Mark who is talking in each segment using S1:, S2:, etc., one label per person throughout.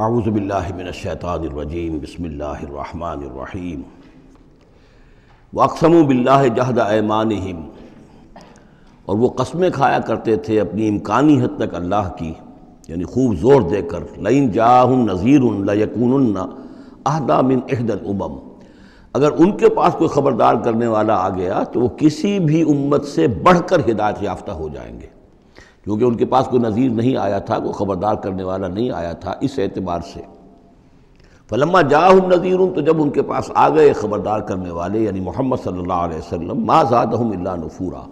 S1: आऊज़बिल्लिमिनशैतानरजीम बसमीम वक़सम बिल्ला जहद ऐमानहिम और वो कस्में खाया करते थे अपनी इम्कानी हद तक अल्लाह की, यानी खूब ज़ोर देकर, लइन जाहम नज़ीर लयकून अहदा मिन अहदल उमम। अगर उनके पास कोई ख़बरदार करने वाला आ गया तो वो किसी भी उम्मत से बढ़कर हिदायत याफ्ता हो जाएँगे। क्योंकि उनके पास कोई नज़ीर नहीं आया था, कोई ख़बरदार करने वाला नहीं आया था इस एतबार से। फलम्मा जाहम नज़ीर तो जब उनके पास आ गए ख़बरदार करने वाले, यानी मोहम्मद सल्लल्लाहु अलैहि वसल्लम, मा ज़ादहम नफूरा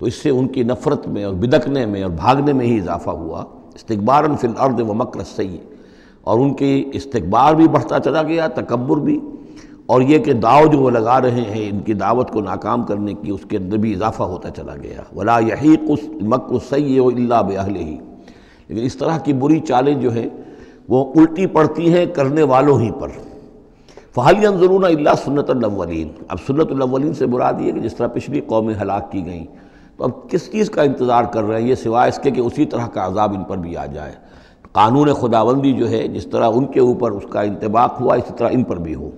S1: तो इससे उनकी नफ़रत में और बिदकने में और भागने में ही इजाफ़ा हुआ। इस्तबार फ़िल अर्द व मकर सही और उनकी इस्तबार भी बढ़ता चला गया तकबर भी। और ये कि दाव जो वो लगा रहे हैं, इनकी दावत को नाकाम करने की उसके अंदर भी इजाफा होता चला गया। वला यही कुछ मकर सही अल्ला बहल ही लेकिन इस तरह की बुरी चालें जो है, वो उल्टी पड़ती हैं करने वालों ही पर। फ़हाली अंजरून अल्ला सुनतलवलिन अब सुनत सुनतलवलिन से बुरा है कि जिस तरह पिछली कौमें हलाक की गई तो अब किस चीज़ का इंतज़ार कर रहे हैं? ये सिवाय इसके कि उसी तरह का अजाब इन पर भी आ जाए। कानून खुदाबंदी जो है, जिस तरह उनके ऊपर उसका इंतबाक हुआ, इसी तरह इन पर भी हो।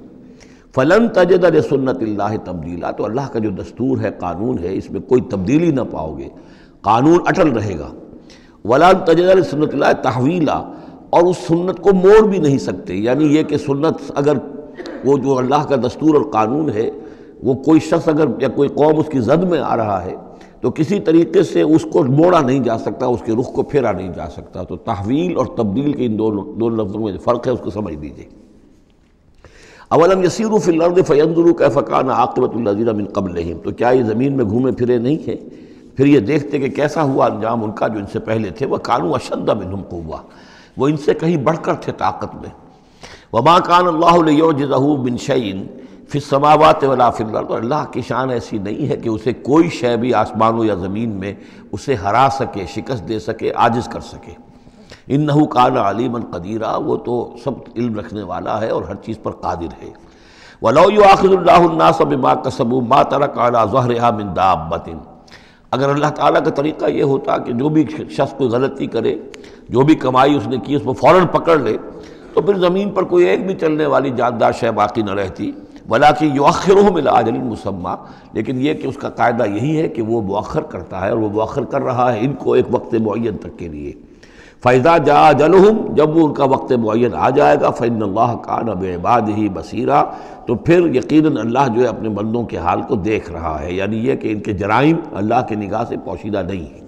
S1: फ़लन तजद सुन्नत तब्दीला। तो अल्लाह का जो दस्तूर है, कानून है, इसमें कोई तब्दीली ना पाओगे। कानून अटल रहेगा। वलान तजद सुन्नत तहवीला। और उस सुन्नत को मोड़ भी नहीं सकते। यानी ये कि सुन्नत अगर वो जो अल्लाह का दस्तूर और कानून है, वो कोई शख्स अगर या कोई कौम उसकी जद में आ रहा है तो किसी तरीके से उसको मोड़ा नहीं जा सकता, उसके रुख को फेरा नहीं जा सकता। तो तहवील और तब्दील के इन दोनों दोनों लफ्ज़ों में जो फ़र्क है, उसको समझ लीजिए। अवलम यसीर फ़िलर्द फ़ैंदरू कै फ़कान आकबतुल्लिन मिन कबल तो क्या ये ज़मीन में घूमे फिरे नहीं है? फिर ये देखते कि कैसा हुआ अंजाम उनका जो इनसे पहले थे। वह कानू अशद मिनम हुआ वो इनसे कहीं बढ़कर थे ताकत में। वमा कान अल्लाजहू बिन शैन फिर समावत वला फिर अल्लाह की शान ऐसी नहीं है कि उसे कोई शय भी आसमानों या ज़मीन में उसे हरा सके, शिकस्त दे सके, आजिज़ कर सके। इन नहू कान अलीमन कदीरा, वो तो सब इल्म रखने वाला है और हर चीज़ पर कादिर है। वलो आखिरनासब मा कसबू, मा तरक अला जहरहा मिन दाबतिन अगर अल्लाह ताला का तरीक़ा ये होता कि जो भी शख्स कोई गलती करे, जो भी कमाई उसने की, उसको फ़ौर पकड़ ले तो फिर ज़मीन पर कोई एक भी चलने वाली जानदार शय बाकी न रहती। भला कि युखर मिला अजल मुसम्मा, लेकिन ये कि उसका कायदा यही है कि वो मौखर करता है और वो मौखर कर रहा है इनको एक वक्त मुन तक के लिए। फ़ैज़ा जा जलहम जब वो उनका वक्त मुन आ जाएगा फ़ैन अल्लाह का नबाद ही बसीरा तो फिर यकीन अल्लाह जो है अपने बंदों के हाल को देख रहा है। यानी यह कि इनके जराइम अल्लाह की निगाह से पोशीदा नहीं है।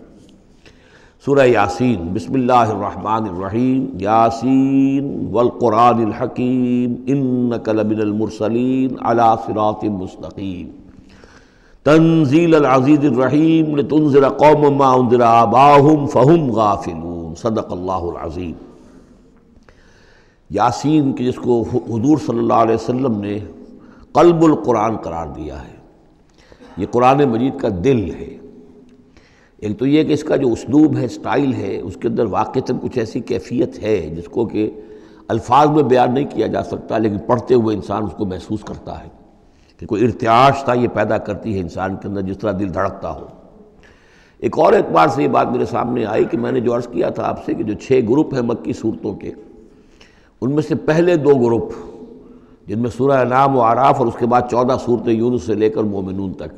S1: सूरह यासीन, बिस्मिल्लाहिर्रहमानिर्रहीम, यासीन वलकुरान हकीम इन कलबिनमरसलीन अला सिरात मुस्तकीम। तंजील अज़ीज़रहीम तुनजर कौम माउंजरा आबाहुम, फ़हुम गाफिलून। सदक़ल्लाज़ीम यासीन के जिसको हजूर सल्लल्लाहु अलैहि ने कल्बुल कुरान करार दिया है, ये कुरान मजीद का दिल है। एक तो ये कि इसका जो उसलूब है, स्टाइल है, उसके अंदर वाक़ता कुछ ऐसी कैफियत है जिसको कि अल्फाज में बयान नहीं किया जा सकता, लेकिन पढ़ते हुए इंसान उसको महसूस करता है कि कोई इर्त्याशता ये पैदा करती है इंसान के अंदर जिस तरह दिल धड़कता हो। एक और एतबार से ये बात मेरे सामने आई कि मैंने जो अर्ज़ किया था आपसे कि जो छः ग्रुप हैं मक्की सूरतों के, उनमें से पहले दो ग्रुप, जिनमें सूरह नाम व आराफ और उसके बाद चौदह सूरतें यूनुस से लेकर मोमिनून तक।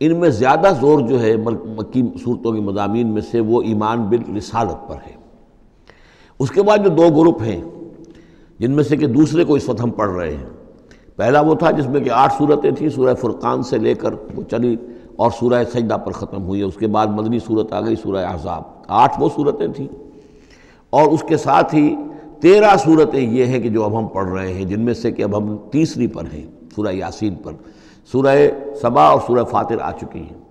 S1: इनमें ज़्यादा ज़ोर जो है मक्की सूरतों के मजामी में से वो ईमान बिल रिसालत पर है। उसके बाद जो दो ग्रुप हैं, जिनमें से कि दूसरे को इस वक्त हम पढ़ रहे हैं। पहला वो था जिसमें कि आठ सूरतें थी, सूरह फ़ुरक़ान से लेकर वो चली और सूरह सजदा पर ख़त्म हुई है। उसके बाद मदनी सूरत आ गई, सूरह आज़ाब आठ वो सूरतें थी। और उसके साथ ही तेरह सूरतें ये हैं कि जो अब हम पढ़ रहे हैं, जिनमें से कि अब हम तीसरी पर हैं, सूरह यासीन पर। सूरह सबा और सूरह फातिर आ चुकी हैं।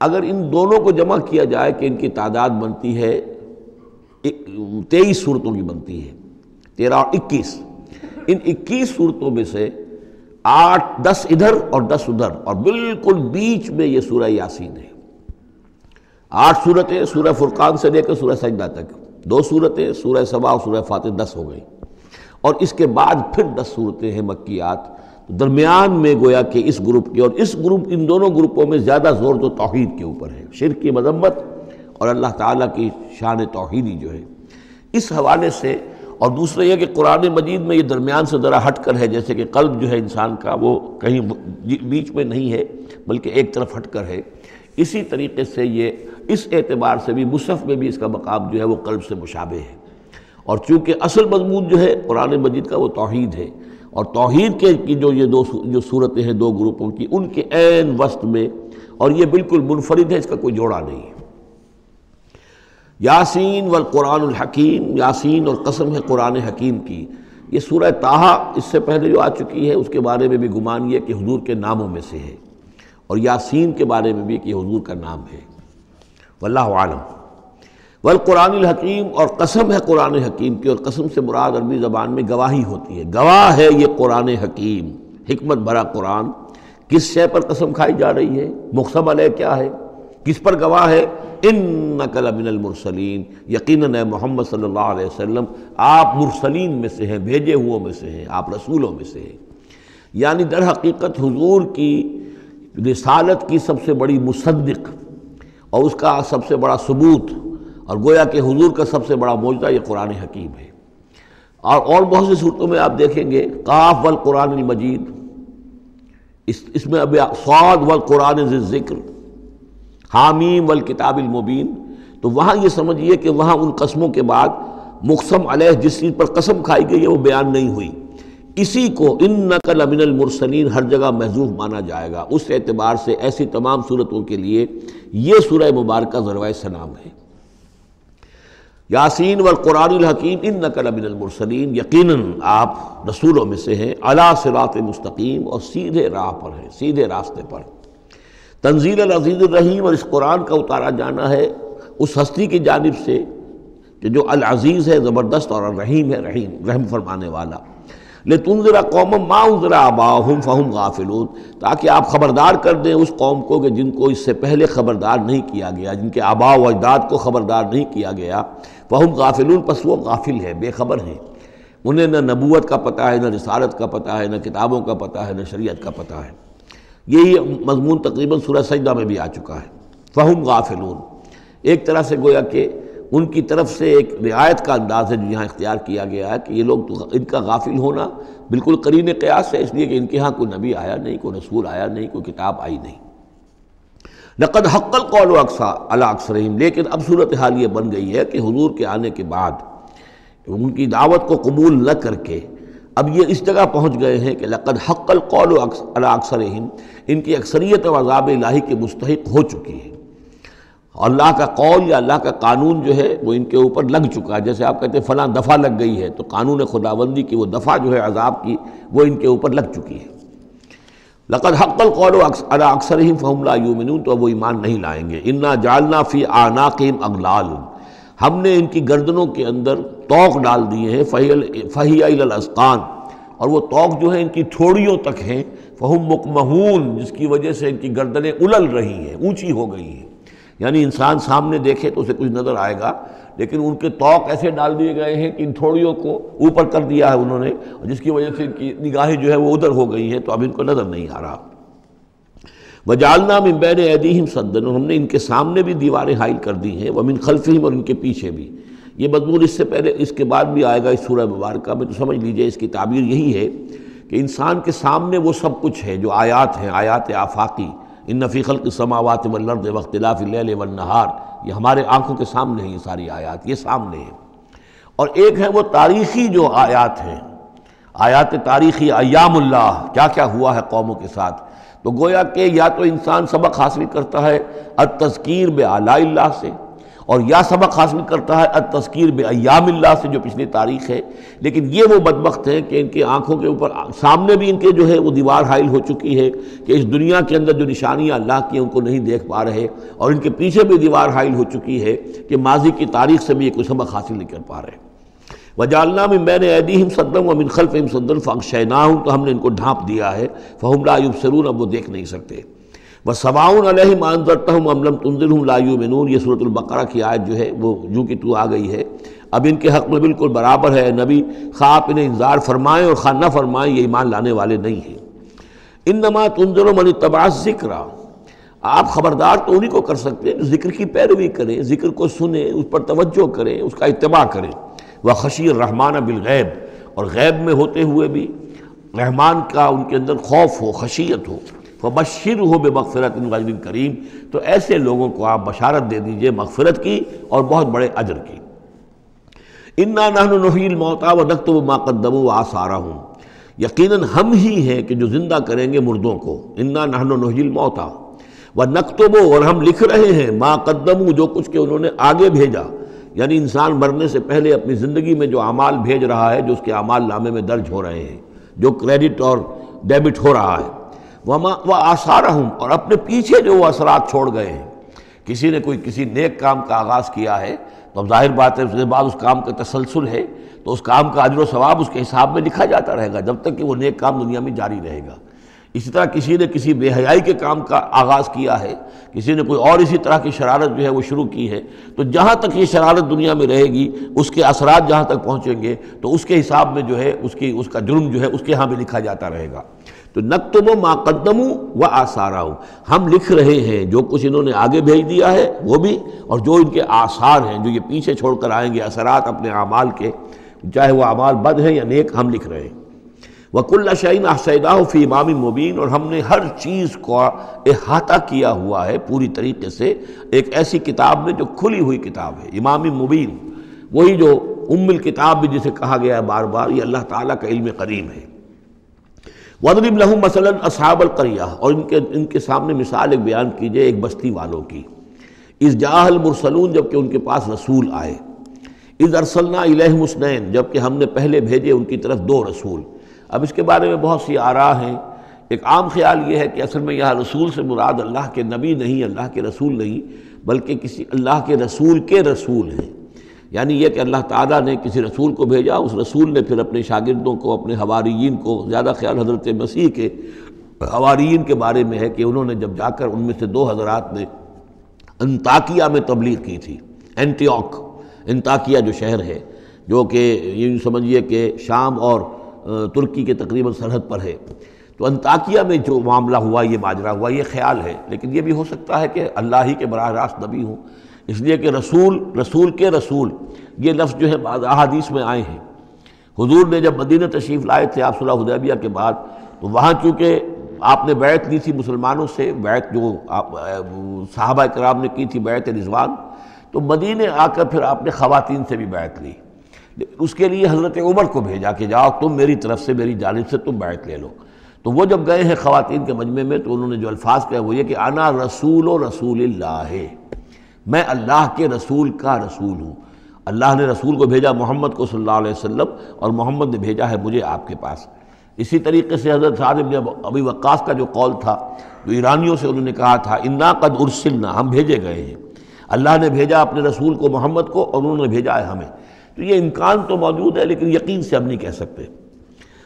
S1: अगर इन दोनों को जमा किया जाए कि इनकी तादाद बनती है तेईस सूरतों की बनती है। तेरह और इक्कीस। इन इक्कीस सूरतों में से आठ, दस इधर और दस उधर, और बिल्कुल बीच में ये सूरह यासीन है। आठ सूरतें सूरह फुरकान से लेकर सूरह सजदा तक। दो सूरतें, सूरह सबा और सूरह फातिर दस हो गई। और इसके बाद फिर दस सूरतें हैं मक्कियात। तो दरमियान में गोया कि इस ग्रुप के, और इस ग्रुप, इन दोनों ग्रुपों में ज़्यादा ज़ोर तो तोहहीद के ऊपर है। शिर की मजम्मत और अल्लाह ताला की शान तोहहीदी जो है। इस हवाले से और दूसरा यह कि कुरान मजीद में ये दरमियान से ज़रा हट कर है, जैसे कि कल्ब जो है इंसान का, वो कहीं बीच में नहीं है, बल्कि एक तरफ़ हट कर है। इसी तरीके से ये, इस एतबार से भी मुसफ़ में भी इसका मकाम जो है, वो कल्ब से मुशाबे है। और चूँकि असल मजमून जो है, कुरान मजीद का वो तोहद है। और तोहद के, की जो ये दो जो सूरतें हैं, दो ग्रुपों की, उनके एन वस्त में, और ये बिल्कुल मुनफरद है, इसका कोई जोड़ा नहीं है। यासीन वल कुरान हकीम, यासीन और कसम है कुरान हकीम की। ये सूरह ताहा इससे पहले जो आ चुकी है, उसके बारे में भी गुमान ये कि हुजूर के नामों में से है। और यासीन के बारे में भी कि हुजूर का नाम है। वल्लाम वल कुरान हकीम और कसम है कुरान हकीम की, और कसम से मुराद अरबी ज़बान में गवाही होती है। गवाह है ये कुरान हकीम। हमत भरा कुरान। किस शय पर कसम खाई जा रही है? मुकसम अलह क्या है? किस पर गवाह है? इन नकल मिनलमरसलिन यकीन है मोहम्मद अलैहि वसल्लम, आप मुरसलीन में से हैं, भेजे हुओं में से हैं, आप रसूलों में से हैं। यानी दर हकीकत हुजूर की रिसालत की सबसे बड़ी मुसद्दिक और उसका सबसे बड़ा सबूत और गोया के हुजूर का सबसे बड़ा मौजदा ये कुरान हकीम है। और और बहुत सी सूरतों में आप देखेंगे, काफ वल कुरान मजीद। इस, इसमें अभी स्वाद वल कुरान ज़िक्र। हामीम वल किताबिल मुबीन। तो वहाँ ये समझिए कि वहाँ उन कस्मों के बाद मुकसम अलह जिस चीज़ पर कसम खाई गई है, वो बयान नहीं हुई। इसी को इन नकल अमिनल हर जगह महजूफ माना जाएगा। उस एतबार से ऐसी तमाम सूरतों के लिए ये सूरह मुबारक ज़रवा सलाम है। यासीन व कुरान हकीम इन नकल अमिनल यकीन आप रसूलों में से हैं, अला सिरात मुस्तकीम, और सीधे राह पर हैं, सीधे रास्ते पर। तंजील अज़ीज़ रहीम, और इस कुरान का उतारा जाना है उस हस्ती की जानब से कि जो अल अज़ीज़ है, ज़बरदस्त और रहीम है, रहीम, रहम फरमाने वाला। ले तुम ज़रा कौम माऊँ ज़रा आबाहम फ़हम गाफिलून, ताकि आप ख़बरदार कर दें उस कौम को कि जिनको इससे पहले ख़बरदार नहीं किया गया, जिनके आबा व अजदाद को ख़बरदार नहीं किया गया। फ़हम गाफिलून पस वो गाफिल है, बेखबर हैं। उन्हें न नबूत का पता है, न रिसालत का पता है, न किताबों का पता है, न शरीयत का पता है। यही मजमून तकरीबन सूरह सजदा में भी आ चुका है। फ़हम गाफिलून। एक तरह से गोया कि उनकी तरफ़ से एक रियायत का अंदाज़ है जो यहाँ इख्तियार किया गया है कि ये लोग तो इनका गाफिल होना बिल्कुल करीन क़यास है, इसलिए कि इनके यहाँ कोई नबी आया नहीं, कोई रसूल आया नहीं, कोई किताब आई नहीं। नकद हक्ल कौल अला अक्सरम लेकिन अब सूरत हाल ये बन गई है कि हजूर के आने के बाद उनकी दावत को कबूल न करके अब ये इस जगह पहुँच गए हैं कि लक़द हक्ल कौल अला अक्सरम इनकी अक्सरियत अजाब इलाही के मुस्तक हो चुकी है। अल्लाह का कौल या अल्लाह का कानून जो है, वो इनके ऊपर लग चुका है। जैसे आप कहते हैं, फ़लाँ दफ़ा लग गई है तो कानून खुदाबंदी की वो दफ़ा जो है, अजाब की, वो इनके ऊपर लग चुकी है। लक़द हक्ल कौल अक्सर ही फ़हमला यूमिन तो वो ईमान नहीं लाएँगे। इन्ना जालना फ़ी आनाकिम अगलाल हमने इनकी गर्दनों के अंदर तोक डाल दिए हैं फ़हिया असकान। और वो तोक जो है इनकी थोड़ियों तक हैं, फ़हम मुकमहून, जिसकी वजह से इनकी गर्दनें उलल रही हैं, ऊँची हो गई हैं। यानी इंसान सामने देखे तो उसे कुछ नज़र आएगा, लेकिन उनके तोक ऐसे डाल दिए गए हैं कि इन थोड़ियों को ऊपर कर दिया है उन्होंने जिसकी वजह से इनकी निगाहें जो है वो उधर हो गई हैं तो अब इनको नज़र नहीं आ रहा। वजालना में बैन एदीम सदन हमने इनके सामने भी दीवारें हाइल कर दी हैं, वमिन खलफीम और इनके पीछे भी। ये मजमून इससे पहले, इसके बाद भी आएगा इस सूरह मुबारक में तो समझ लीजिए इसकी ताबीर यही है कि इंसान के सामने वो सब कुछ है, जो आयात हैं आयात आफाकी। इन नफ़ीखल की समावत वल्लर्द वख्तिलाफ़ नहार। ये हमारे आँखों के सामने है ये सारी आयात, ये सामने हैं। और एक है वो तारीख़ी जो आयात हैं आयात तारीख़ी अयामुल्लाह क्या क्या हुआ है कौमों के साथ? तो गोया कि या तो इंसान सबक हासिल करता है अ तस्कीर बे आला से, और या सबक हासिल करता है अ तस्कीर बेयामिल्ला से, जो पिछली तारीख है। लेकिन ये वो बदबख्त हैं कि इनकी आँखों के ऊपर, सामने भी इनके जो है वो दीवार हाइल हो चुकी है कि इस दुनिया के अंदर जो निशानियाँ अल्लाह की उनको नहीं देख पा रहे, और इनके पीछे भी दीवार हाइल हो चुकी है कि माजी की तारीख से भी ये कोई सबक हासिल नहीं कर पा रहे। वजालना में मैंने ऐदी सदम व मिनखल्फ हिम सदन फ़ाक शैना हूँ तो हमने इनको ढांप दिया है। फ़हम लायुब सरून अब वो देख नहीं सकते। व सवाउन अलहम आनजरता हूँ अमलम तुंदिर हूँ लायू मिनून ये सूरतुल्बकरा की आयत जो है, वो जू की तू आ गई है। अब इनके हक़ में बिल्कुल बराबर है, नबी खा आप इन्हें इंतज़ार फरमाएँ और खा न फरमाएँ, ये ईमान लाने वाले नहीं हैं। इन नमा तुंजर मन तबास ज़िक्र, आप ख़बरदार तो उन्हीं को कर सकते हैं, जो ज़िक्र की पैरवी करें, ज़िक्र को सुने, उस पर तवज्जो करें, उसका इतबा करें। व खशी रहमान बिलगैब और गैब में होते हुए भी रहमान का उनके अंदर खौफ हो, खशियत हो। बशिर हो बेमफ़रत गजबिन करीम। तो ऐसे लोगों को आप बशारत दे दीजिए मगफ़रत की और बहुत बड़े अजर की। इन्ना नहन नहील मोता व नक्त व माकदम व आसारा हूँ यकीन हम ही हैं कि जो ज़िंदा करेंगे मुर्दों को। इन्ना नहन नहील मोता। व नकतबो और हम लिख रहे हैं माँ कदमू जो कुछ के उन्होंने आगे भेजा। यानी इंसान मरने से पहले अपनी ज़िंदगी में जो अमाल भेज रहा है, जो उसके अमाल नामे में दर्ज हो रहे हैं, जो क्रेडिट और डेबिट हो रहा है वह वह आसार हूँ और अपने पीछे जो वो असरात छोड़ गए हैं। किसी ने कोई किसी नेक काम का आगाज़ किया है तो अब ज़ाहिर बात है, उसके बाद उस काम का तसलसल है तो उस काम का अजर सवाब उसके हिसाब में लिखा जाता रहेगा, जब तक कि वो नेक काम दुनिया में जारी रहेगा। इसी तरह किसी ने किसी बेहयाई के काम का आगाज़ किया है, किसी ने कोई और इसी तरह की शरारत जो है वो शुरू की है तो जहाँ तक ये शरारत दुनिया में रहेगी, उसके असरात जहाँ तक पहुँचेंगे तो उसके हिसाब में जो है उसकी, उसका जुर्म जो है उसके यहाँ भी लिखा जाता रहेगा। तो नकतब माकदमू व आसारा हम लिख रहे हैं, जो कुछ इन्होंने आगे भेज दिया है, वो भी, और जो इनके आसार हैं, जो ये पीछे छोड़ कर आएँगे असरात अपने अमाल के, चाहे वह अमाल बद हैं या नेक, हम लिख रहे हैं। वकुल्ला शाइन सैदा फ़ी इमामी मुबीन और हमने हर चीज़ का अहाता किया हुआ है पूरी तरीके से। एक ऐसी किताब में जो खुली हुई किताब है इमाम मुबीन। वही जो उम्मिल किताब भी जिसे कहा गया है बार बार ये अल्लाह ताला का इल्म करीम है। वदरिब लहू मसलन असहाबल करिया। और इनके इनके सामने मिसाल एक बयान कीजिए एक बस्ती वालों की। इस जाहल मुरसलून जबकि उनके पास रसूल आए। इस अरसलना इलहमसनैन जबकि हमने पहले भेजे उनकी तरफ़ दो रसूल। अब इसके बारे में बहुत सी आरा हैं। एक आम ख्याल ये है कि असल में यह रसूल से मुराद अल्लाह के नबी नहीं, अल्लाह के रसूल नहीं, बल्कि किसी अल्लाह के रसूल के रसूल हैं। यानी यह कि अल्लाह ताला ने किसी रसूल को भेजा, उस रसूल ने फिर अपने शागिर्दों को, अपने हवारीन को, ज़्यादा ख्याल हज़रत मसीह के हवारीन के बारे में है कि उन्होंने जब जाकर उनमें से दो हज़रात ने अंताकिया में तबलीग की थी एंटीक अंताकिया जो शहर है, जो कि यूँ समझिए कि शाम और तुर्की के तकरीबन सरहद पर है। तो अंताकिया में जो मामला हुआ, ये माजरा हुआ, ये ख्याल है, लेकिन ये भी हो सकता है कि अल्लाह ही के बरह रास्त नबी हूँ। इसलिए कि रसूल रसूल के रसूल, ये लफ्ज़ जो है अहादीस में आए हैं। हुजूर ने जब मदीना तशरीफ़ लाए थे आप सुलह उदैबिया के बाद तो वहाँ चूँकि आपने बैत ली थी मुसलमानों से, बैत जो साहबा कराम ने की थी बैत रिजवान तो मदीने आकर फिर आपने ख़वातीन से भी बैत ली। उसके लिए हज़रत उमर को भेजा कि जाओ, तुम मेरी तरफ़ से मेरी जानब से तुम बैत ले लो। तो वो जब गए हैं ख़वातीन के मजमे में तो उन्होंने जो अल्फाज कहे वो ये कि आना रसूल रसूल मैं अल्लाह के रसूल का रसूल हूँ। अल्लाह ने रसूल को भेजा मोहम्मद को सल्लल्लाहु अलैहि वसल्लम, और मोहम्मद ने भेजा है मुझे आपके पास। इसी तरीके से हज़रत साहब ने अभी वक्स का जो कौल था, जो ईरानियों से उन्होंने कहा था, इन्ना कद उर्सिलना हम भेजे गए हैं। अल्लाह ने भेजा अपने रसूल को मोहम्मद को, और उन्होंने भेजा है हमें। तो ये इम्कान तो मौजूद है, लेकिन यकीन से हम नहीं कह सकते।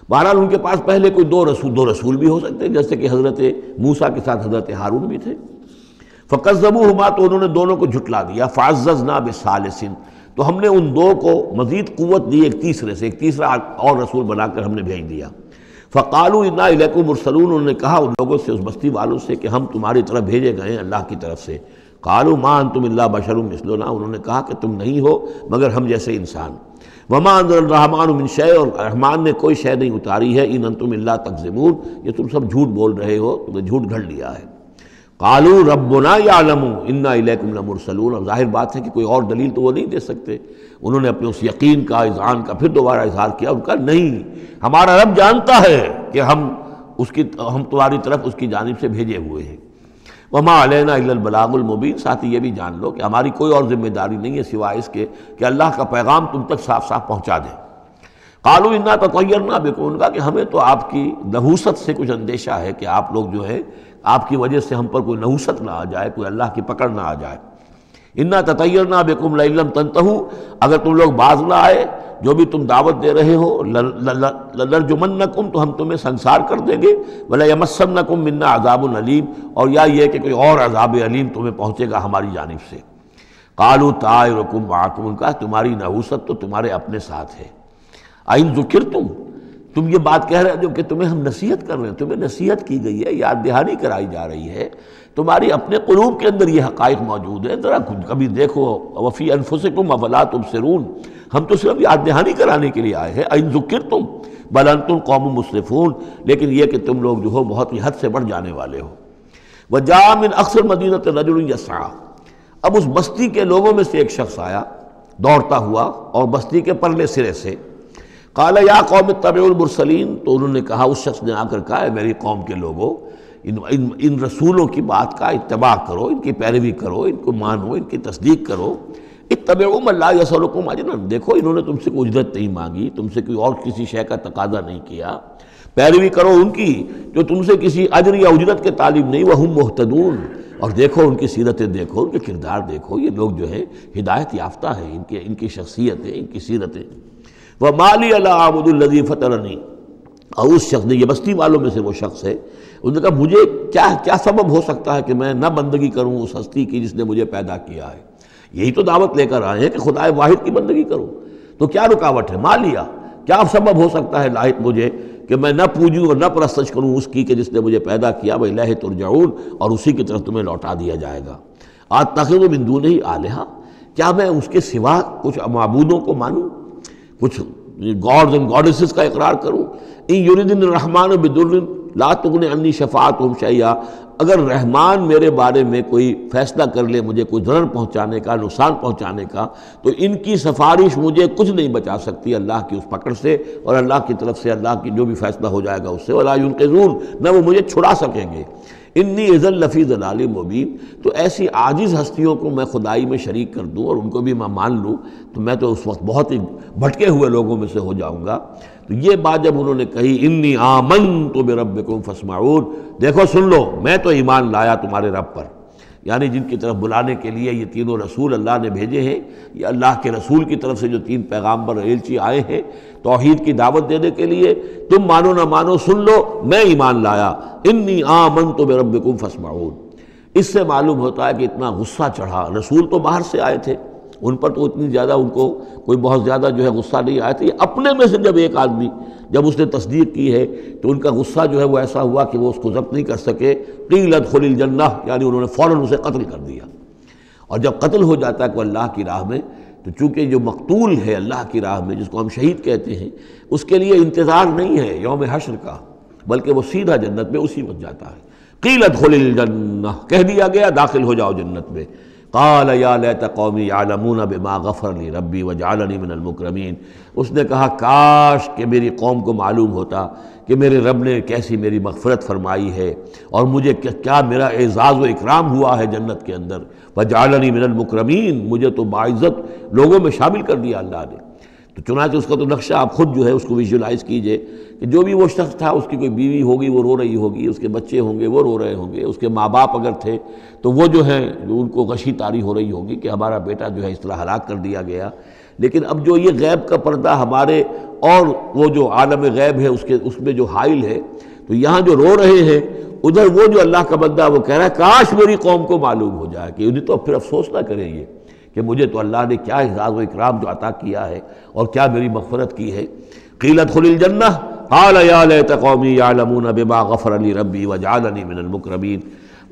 S1: बहरहाल उनके पास पहले कोई दो रसूल दो रसूल भी हो सकते हैं, जैसे कि हज़रत मूसा के साथ हज़रत हारून भी थे। फ़कत जबू हुआ तो उन्होंने दोनों को झुटला दिया। फ़ाजज ना बेसालसिन तो हमने उन दो को मज़ीद क़वत दी एक तीसरे से, एक तीसरा और रसूल बनाकर हमने भेज दिया। फ़कालू इन्ना इलेकुमरसलून उन्होंने कहा उन लोगों से, उस बस्ती वालों से कि हम तुम्हारी तरफ़ भेजे गए अल्लाह की तरफ़ से। कालू मान तुम अल्लाह बशर मिसलोना उन्होंने कहा कि तुम नहीं हो, मगर हम जैसे इंसान। वमा रहमान मिन शय, और रहमान ने कोई शय नहीं उतारी है, इन तुम अल्लाह तकजमून। ये तुम सब झूठ बोल रहे हो तुम्हें झूठ घड़ लिया है। कालू रबना या आलमू इन्ना इलेकुमरसलून और ज़ाहिर बात है कि कोई और दलील तो वो नहीं दे सकते। उन्होंने अपने उस यकीन का इजान का फिर दोबारा इजहार किया। उनका नहीं, हमारा रब जानता है कि हम उसकी, हम तुम्हारी तरफ़ उसकी जानब से भेजे हुए हैं। वमा अलैना बलागुलमुबीन साथ ही ये भी जान लो कि हमारी कोई और ज़िम्मेदारी नहीं है सिवाय इसके कि अल्लाह का पैगाम तुम तक साफ़ साफ़ पहुँचा दें। कालू इन्ना तो तैयरना बेको उनका कि हमें तो आपकी नहूसत से कुछ अंदेशा है कि आप लोग जो है, आपकी वजह से हम पर कोई नहूसत ना आ जाए, कोई अल्लाह की पकड़ ना आ जाए। इन्ना ततैरना बेकुम लम तनतहू अगर तुम लोग बाज ना आए जो भी तुम दावत दे रहे हो लर्जुमन नकुम तो हम तुम्हें संसार कर देंगे। भले यमसन नकुम कुम अजाब अलीम, और या ये कि कोई और अजाब अलीम तुम्हें पहुँचेगा हमारी जानब से। कालू ताय रकुम आकुम का तुम्हारी नहूसत तो तुम्हारे अपने साथ है। आइन जुकिर तुम तुम ये बात कह रहे हो कि तुम्हें हम नसीहत कर रहे हैं, तुम्हें नसीहत की गई है, याद दहानी कराई जा रही है। तुम्हारी अपने कलूब के अंदर ये हक़ मौजूद है। ज़रा कभी देखो, वफ़ी अनफुसकुम अवला तुम सिरून हम तो सिर्फ़ याद दहानी कराने के लिए आए हैं। इन जुक्र तुम बलन तुम कौम मुसरफून लेकिन यह कि तुम लोग जो हो, बहुत ही हद से बढ़ जाने वाले हो। वह जामिन अक्सर मदीनत रजुल यसा अब उस बस्ती के लोगों में से एक शख्स आया, दौड़ता हुआ और बस्ती के परले सिरे से काला, या कौम तबुलमरसलिन तो उन्होंने कहा, उस शख्स ने आकर कहा मेरी कौम के लोगों, इन इन इन रसूलों की बात का इतबा करो, इनकी पैरवी करो, इनको मानो, इनकी तस्दीक करो। इतबुम अल्लासलकुम अजन देखो, इन्होंने तुमसे कोई उजरत नहीं मांगी, तुमसे कोई और किसी शय का तकाजा नहीं किया। पैरवी करो उनकी, जो तुमसे किसी अजर या उजरत के तालीम नहीं, वह हम मोहतदून। और देखो, उनकी सीरतें देखो, उनके किरदार देखो। ये लोग जो है, हिदायत याफ्ता है, इनके, इनकी शख्सियतें इनकी सीरतें। वह माली अलाबुल्लजी फ़तरनी। और उस शख्स ने, ये बस्ती वालों में से वो शख्स है उसने कहा, मुझे क्या क्या सबब हो सकता है कि मैं न बंदगी करूँ उस हस्ती की जिसने मुझे पैदा किया है? यही तो दावत लेकर आए हैं कि खुदा वाहिद की बंदगी करूँ। तो क्या रुकावट है? मान लिया क्या सबब हो सकता है लाहित मुझे कि मैं न पूजूँ और न प्रस्तश करूँ उसकी कि जिसने मुझे पैदा किया? वही लह तुरजाऊन और उसी की तरफ़ तुम्हें लौटा दिया जाएगा। आज तखिर बिंदु नहीं आलिहा। क्या मैं उसके सिवा कुछ मबूदों को मानूँ? कुछ गॉड्स एंड गॉडेसेस का इकरार करूँ। इन युरिदिन रहमान बिदुल्लिन ला तुगन अन्नी शफात हम शैया अगर रहमान मेरे बारे में कोई फैसला कर ले मुझे कोई जरर पहुँचाने का, नुकसान पहुँचाने का तो इनकी सिफारिश मुझे कुछ नहीं बचा सकती अल्लाह की उस पकड़ से और अल्लाह की तरफ़ से अल्लाह की जो भी फैसला हो जाएगा उससे। वाला और आयुनकजून न वो मुझे छुड़ा सकेंगे। इन्नी इज़ल लफ़ी जलाल मुबीन तो ऐसी आजिज़ हस्तियों को मैं खुदाई में शरीक कर दूँ और उनको भी मैं मान लूँ तो मैं तो उस वक्त बहुत ही भटके हुए लोगों में से हो जाऊँगा। तो ये बात जब उन्होंने कही, इन्नी आमन तो बेरब को फसमाउन देखो सुन लो, मैं तो ईमान लाया तुम्हारे रब पर। यानी जिनकी तरफ़ बुलाने के लिए ये तीनों रसूल अल्लाह ने भेजे हैं, ये अल्लाह के रसूल की तरफ़ से जो तीन पैगाम्बर एलची आए हैं तोहहीद की दावत देने के लिए, तुम मानो ना मानो सुन लो, मैं ईमान लाया। इन्नी आमन तो मे बेरब फसमाउन इससे मालूम होता है कि इतना गुस्सा चढ़ा, रसूल तो बाहर से आए थे। उन पर तो इतनी ज़्यादा उनको कोई बहुत ज़्यादा जो है गुस्सा नहीं आया था। अपने में से जब एक आदमी जब उसने तस्दीक की है तो उनका गुस्सा जो है वो ऐसा हुआ कि वो उसको जब्त नहीं कर सके। कीलत खुलिल जन्ना यानी उन्होंने फ़ौर उसे कत्ल कर दिया। और जब कत्ल हो जाता है को अल्लाह की राह में तो चूँकि जो मकतूल है अल्लाह की राह में, जिसको हम शहीद कहते हैं, उसके लिए इंतज़ार नहीं है योम हशर का, बल्कि वो सीधा जन्नत में उसी वक्त जाता है। कीलत खुलिल जन्ना कह दिया गया, दाखिल हो जाओ जन्नत में। काल या कौमी आलमून बेमा गफ़रली रबी व जालनी मिनलमक्रमीन उसने कहा काश कि मेरी कौम को मालूम होता कि मेरे रब ने कैसी मेरी मगफ़रत फरमाई है और मुझे क्या, मेरा एज़ाज़ व इकराम हुआ है जन्नत के अंदर। व जालनी मिनलमक्रमीन मुझे तो बाइज़्ज़त लोगों में शामिल कर दिया अल्लाह ने। तो चुनाच उसका तो नक्शा आप खुद जो है उसको विजुलाइज कीजिए कि जो भी वो शख्स था, उसकी कोई बीवी होगी, वो रो रही होगी, उसके बच्चे होंगे, वो रो रहे होंगे, उसके माँ बाप अगर थे तो वो जो है उनको गशी तारी हो रही होगी कि हमारा बेटा जो है इस तरह हलाक कर दिया गया। लेकिन अब जो ये गैब का पर्दा हमारे और वो जो आलम गैब है, उसके, उसमें जो हाइल है तो यहाँ जो रो रहे हैं, उधर वो जो अल्लाह का बंदा, वो कह रहा है, काश मेरी कौम को मालूम हो जाए कि उन्हें तो फिर अफसोस ना करें ये। कि मुझे तो अल्लाह ने क्या एजाज़ व इकराम जो अता किया है और क्या मेरी मफ़रत की है। कीलत खुलिल जन्ना काल या कौमी यालमून बेमा गफ़र अली रबी व जालनी मिनलमकरमीन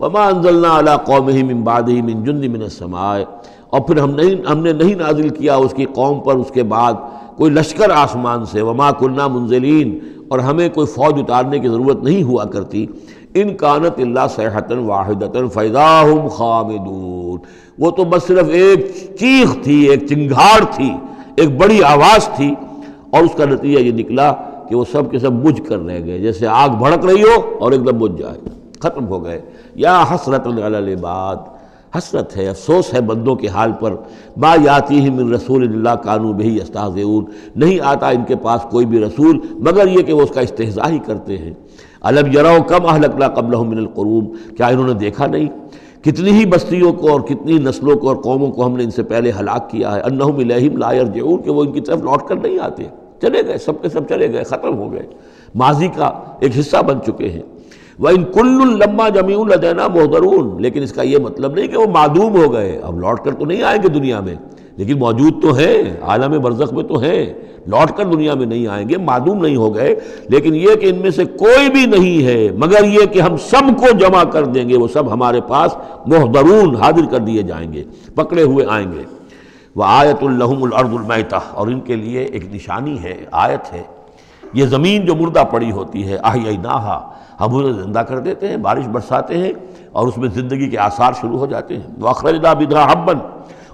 S1: वमा अनजलना अला कौम ही मिन बाद ही मिन जुन्द मिन समाए। और फिर हम नहीं हमने नहीं नाजिल किया उसकी कौम पर, उसके बाद कोई लश्कर आसमान से। वमा कुन्ना मुंजलिन, और हमें कोई फ़ौज उतारने की ज़रूरत नहीं हुआ करती। इन कानत अल्ला सहतन वाहिदतन फ़ैज़ाहम खामिदून। वो तो बस सिर्फ़ एक चीख थी, एक चिंगार थी, एक बड़ी आवाज़ थी, और उसका नतीजा ये निकला कि वो सब के सब बुझ कर रह गए, जैसे आग भड़क रही हो और एकदम बुझ जाए, ख़त्म हो गए। या हसरत बात हसरत है, अफसोस है बंदों के हाल पर बा याती ही मिन रसूल कानू बही अस्ताजून नहीं आता इनके पास कोई भी रसूल, मगर ये कि वो उसका इस्तेजा ही करते हैं। अलम यरो कम अहलकला कबल मिनलकरूम क्या इन्होंने देखा नहीं? कितनी ही बस्तियों को और कितनी नस्लों को और कौमों को हमने इनसे पहले हलाक किया है। अन्नहम लहिम लायर जून कि वो इनकी तरफ़ लौट कर नहीं आते। चले गए सब के सब चले गए, ख़त्म हो गए। माजी का एक हिस्सा बन चुके हैं। वह इन कुल्लम्मा ज़मीन लदैना मोहदरून। लेकिन इसका ये मतलब नहीं कि वो मादूम हो गए। अब लौट कर तो नहीं आएँगे दुनिया में। लेकिन मौजूद तो हैं, आलम बरसक में तो हैं। लौट कर दुनिया में नहीं आएँगे, मालूम नहीं हो गए, लेकिन ये कि इनमें से कोई भी नहीं है, मगर ये कि हम सबको जमा कर देंगे, वो सब हमारे पास मोहदरून हाजिर कर दिए जाएँगे, पकड़े हुए आएँगे। वह आयतुल्लहमर्दुलमैता और इनके लिए एक निशानी है, आयत है। ये ज़मीन जो मुर्दा पड़ी होती है आह नाहा हम उसे ज़िंदा कर देते हैं, बारिश बरसाते हैं, और उसमें ज़िंदगी के आसार शुरू हो जाते हैं। वखरदा बिदा हब्बन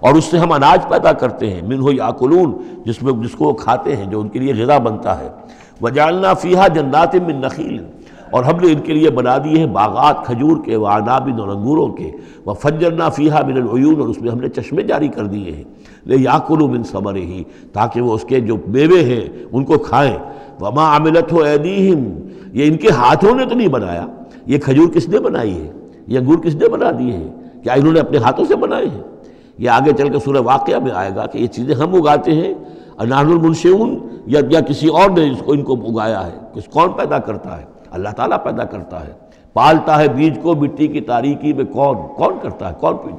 S1: और उससे हम अनाज पैदा करते हैं। मिन हो याकुलून, जिसमें जिसको वो खाते हैं, जो उनके लिए गज़ा बनता है। वजालना फ़ीहा जन्नात मिन नखील और हमने इनके लिए बना दिए हैं बागात, खजूर के व अनाबिन और अंगूरों के। व फजरना फ़ीहा मिनून और उसमें हमने चश्मे जारी कर दिए हैं। ले याकुलू मिन समर ही ताकि वो उसके जो मेवे हैं, उनको खाएँ। वमा अमिलत हो ऐदीहिम, ये इनके हाथों ने तो नहीं बनाया। ये खजूर किसने बनाई है? ये अंगूर किसने बना दिए हैं? क्या इन्होंने अपने हाथों से बनाए हैं? ये आगे चल के सूर्य वाक़ में आएगा कि ये चीज़ें हम उगाते हैं अनानुलमनशून या, या किसी और ने इसको इनको उगाया है। किस कौन पैदा करता है? अल्लाह ताला पैदा करता है। पालता है बीज को मिट्टी की तारीकी में कौन कौन करता है? कौन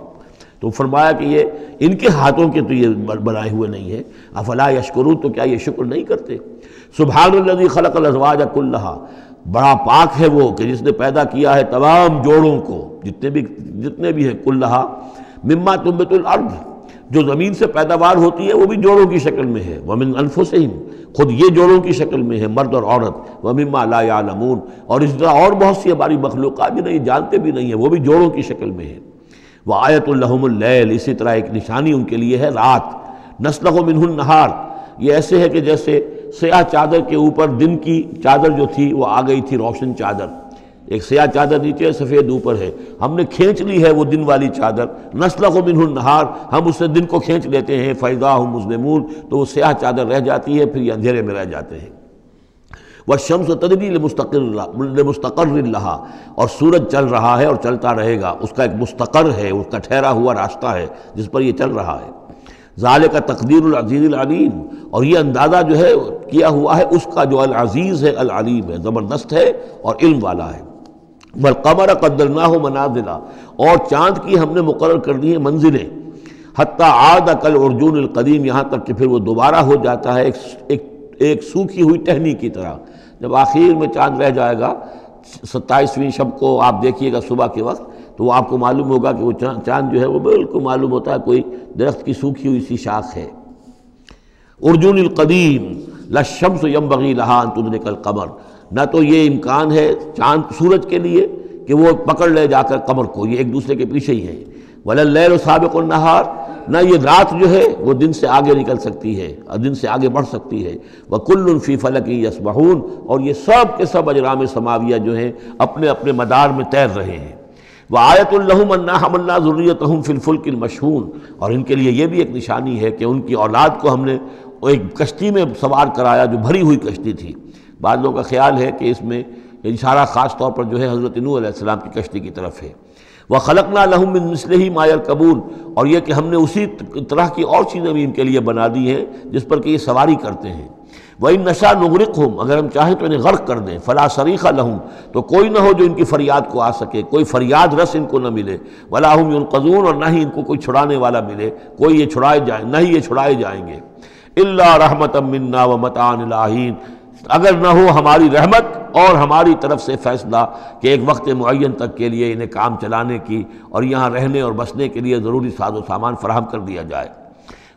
S1: तो फरमाया कि ये इनके हाथों के तो ये बनाए हुए नहीं है। अफला यशकरू तो क्या ये शुक्र नहीं करते? सुबहानदी खलक अजवाज बड़ा पाक है वो कि जिसने पैदा किया है तमाम जोड़ों को जितने भी जितने भी हैं कुल्लहा मिम्मा तुम्बतुल अर्द। जो ज़मीन से पैदावार होती है, वो भी जोड़ों की शक्ल में है। वमिन अनफुसहिम। खुद ये जोड़ों की शक्ल में है, मर्द और औरत। वमिम्मा लायालमून और इस तरह और बहुत सी हमारी मखलूक भी नहीं, जानते भी नहीं है, वो भी जोड़ों की शक्ल में है। वह आयतुल्लहमुल्लैल इसी तरह एक निशानी उनके लिए है, रात। नस्ल मिनहुन नहार। ये ऐसे है कि जैसे सयाह चादर के ऊपर दिन की चादर जो थी, वो आ गई थी रोशन चादर। एक सयाह चादर नीचे है, सफ़ेद ऊपर है। हमने खींच ली है वो दिन वाली चादर। नस्ल को मिनहुन नहार। हम उससे दिन को खींच लेते हैं। फ़ैज़ा हम मुस्लिमून तो वो सयाह चादर रह जाती है, फिर अंधेरे में रह जाते हैं। वह शम्स तदबी मुस्तकर रहा और सूरज चल रहा है और चलता रहेगा। उसका एक मुस्तकर है, उसका ठहरा हुआ रास्ता है, जिस पर यह चल रहा है। ज़ाल का तकदीर अजीज़ीम और ये अंदाज़ा जो है, किया हुआ है, उसका जो अज़ीज़ है अलीम है, ज़बरदस्त है और इल्म वाला है। बलकमर कदरना हो मनाजिला। और चाँद की हमने मुकर कर दी है मंजिलें। हती आद अकल अर्जुन कदीम यहाँ तक कि फिर वो दोबारा हो जाता है एक, एक, एक सूखी हुई टहनी की तरह। जब आखिर में चाँद रह जाएगा सत्ताईसवीं शब को आप देखिएगा सुबह के वक्त तो वो आपको मालूम होगा कि वो चाँद जो है वो बिल्कुल मालूम होता है कोई दरख्त की सूखी हुई सी शाख है। अर्जुन कदीम लशम्स यम बगी लहान तुदन कल कमर। न तो ये इम्कान है चाँद सूरज के लिए कि वो पकड़ ले जाकर कमर को, ये एक दूसरे के पीछे ही है। वल सबक नहार, न ये रात जो है वो दिन से आगे निकल सकती है, और दिन से आगे बढ़ सकती है। वह कुल्लफ़ी फ़लक यसबहून, और ये सब के सब अजराम समाविया जो हैं अपने अपने मदार में तैर रहे हैं। वह आयतुल्लहमन्ना हमल्ला ज़ुर्रियत फ़िलफ़ुल्किल मशहून, और इनके लिए ये भी एक निशानी है कि उनकी औलाद को हमने एक कश्ती में सवार कराया जो भरी हुई कश्ती थी। बाद लोगों का ख्याल है कि इसमें इशारा ख़ास तौर पर जो है हज़रत नूसम की कश्ती की तरफ़ है। वह खलकना लहम मिसल ही मायर कबूल और यह कि हमने उसी तरह की और चीज़ें भी इनके लिए बना दी हैं जिस पर कि ये सवारी करते हैं। वही नशा नगरक हूँ अगर हम चाहें तो इन्हें गर्क कर दें। फला सरीखा लहूँ तो कोई ना हो जो इनकी फरियाद को आ सके, कोई फरियाद रस इनको न मिले। वला हम कजून और ना ही इनको कोई छुड़ाने वाला मिले, कोई ये छुड़ाए जाए, ना ही ये छुड़ाए जाएँगे। अल्ला रहमत मन्ना व मतान लाहीन अगर न हो हमारी रहमत और हमारी तरफ़ से फ़ैसला कि एक वक्त मुन तक के लिए इन्हें काम चलाने की और यहाँ रहने और बसने के लिए ज़रूरी साजो सामान फराहम कर दिया जाए।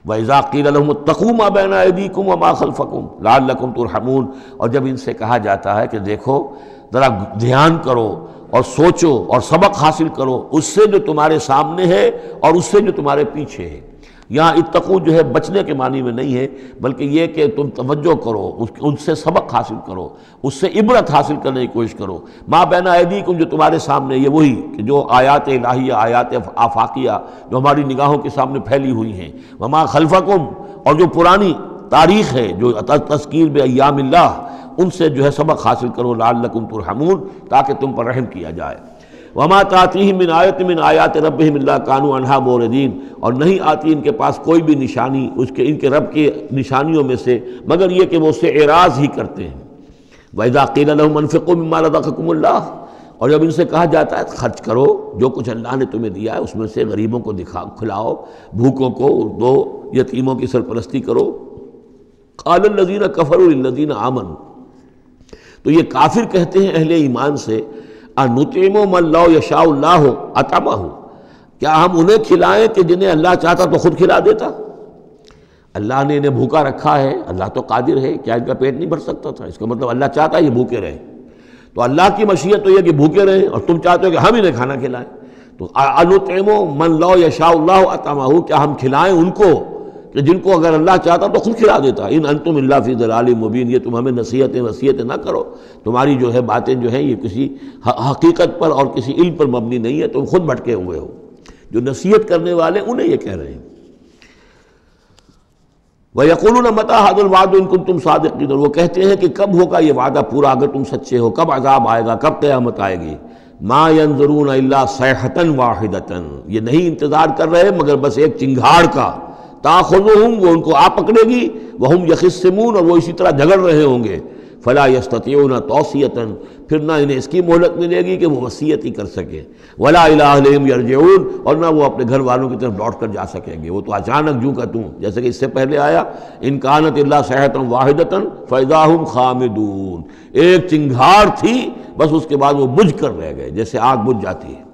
S1: वज़ाक़ीलतकूमा बैनादी कुम माखलफ़कुम लाल लकुम तुरहमून। और जब इनसे कहा जाता है कि देखो, ज़रा ध्यान करो और सोचो और सबक हासिल करो, उससे जो तुम्हारे सामने है और उससे जो तुम्हारे पीछे है। यहाँ इतकू जो है बचने के मानी में नहीं है, बल्कि ये कि तुम तवज्जो करो, उस उससे सबक हासिल करो, उससे इबरत हासिल करने की कोशिश करो। माँ बहना ऐदी कुम जो तुम्हारे सामने, ये वही कि जो आयात लाहिया आयात आफाकिया, जो हमारी निगाहों के सामने फैली हुई हैं। वमा खलफकुम, और जो पुरानी तारीख है, जो तस्कीर में अयामिल्ला उनसे जो है सबक हासिल करो लाल लकुम तुरहमून, ताकि तुम पर रहम किया जाए। वमा ताती मिन आयत मिन आयात रब मिल्ला कानू अनहा मोरदीन। और नहीं आती इनके पास कोई भी निशानी, उसके, इनके रब की निशानियों में से, मगर ये कि वो उससे एराज ही करते हैं। वैदा क़ीलमफ़िकुमल्ला और जब इनसे कहा जाता है, खर्च करो, जो कुछ अल्लाह ने तुम्हें दिया है, उसमें से गरीबों को दिखा, खिलाओ, भूखों को दो, यतीमों की सरपरस्ती करो। काल लजीन कफर लजीन आमन। तो ये काफिर कहते हैं अहले ईमान से अनुतमो मल्ला यशाउल्ला हो अतमा हो क्या हम उन्हें खिलाएँ कि जिन्हें अल्लाह चाहता तो खुद खिला देता? अल्लाह ने इन्हें भूखा रखा है, अल्लाह तो कादिर है, क्या इनका पेट नहीं भर सकता था? इसका मतलब अल्लाह चाहता है ये भूखे रहे। तो अल्लाह की मशीयत तो यह कि भूखे रहें और तुम चाहते हो कि हम इन्हें खाना खिलाएँ। तो अनुतमो मन लो यशाउल्ला अतमा हो क्या हम खिलाएँ उनको? कि जिनको अगर अल्लाह चाहता तो खुद खिला देता। इन अंतुम फ़ी दलाल ये तुम हमें नसीहतें, वसीयतें ना करो। तुम्हारी जो है बातें जो हैं, ये किसी हकीकत पर और किसी इल्म पर मबनी नहीं है। तुम खुद भटके हुए हो। जो नसीहत करने वाले, उन्हें ये कह रहे हैं। वह यकुल मता हादुलवाद उनको तुम सादिक वो कहते हैं कि कब होगा ये वादा पूरा? अगर तुम सच्चे हो, कब अजाब आएगा? कब क़यामत आएगी? मा यंजरून अल्ला सहतन वाहिदतन। ये नहीं इंतज़ार कर रहे, मगर बस एक चिंगाड़ का। ताखुम वो उनको आ पकड़ेगी वह हम यखिसमून और वो इसी तरह झगड़ रहे होंगे। फ़ला यस्तून तोसीता फिर ना इन्हें इसकी मोहलत मिलेगी कि वो वसीयत ही कर सके। वला यरजून और ना वो अपने घर वालों की तरफ़ लौट कर जा सकेंगे। वो तो अचानक जू का तू, जैसे कि इससे पहले आया इनकानत सेहतम वाहिदतन फ़ैज़ाहम खामिदून। एक चिंगार थी, बस उसके बाद वो बुझ कर रह गए, जैसे आग बुझ जाती है।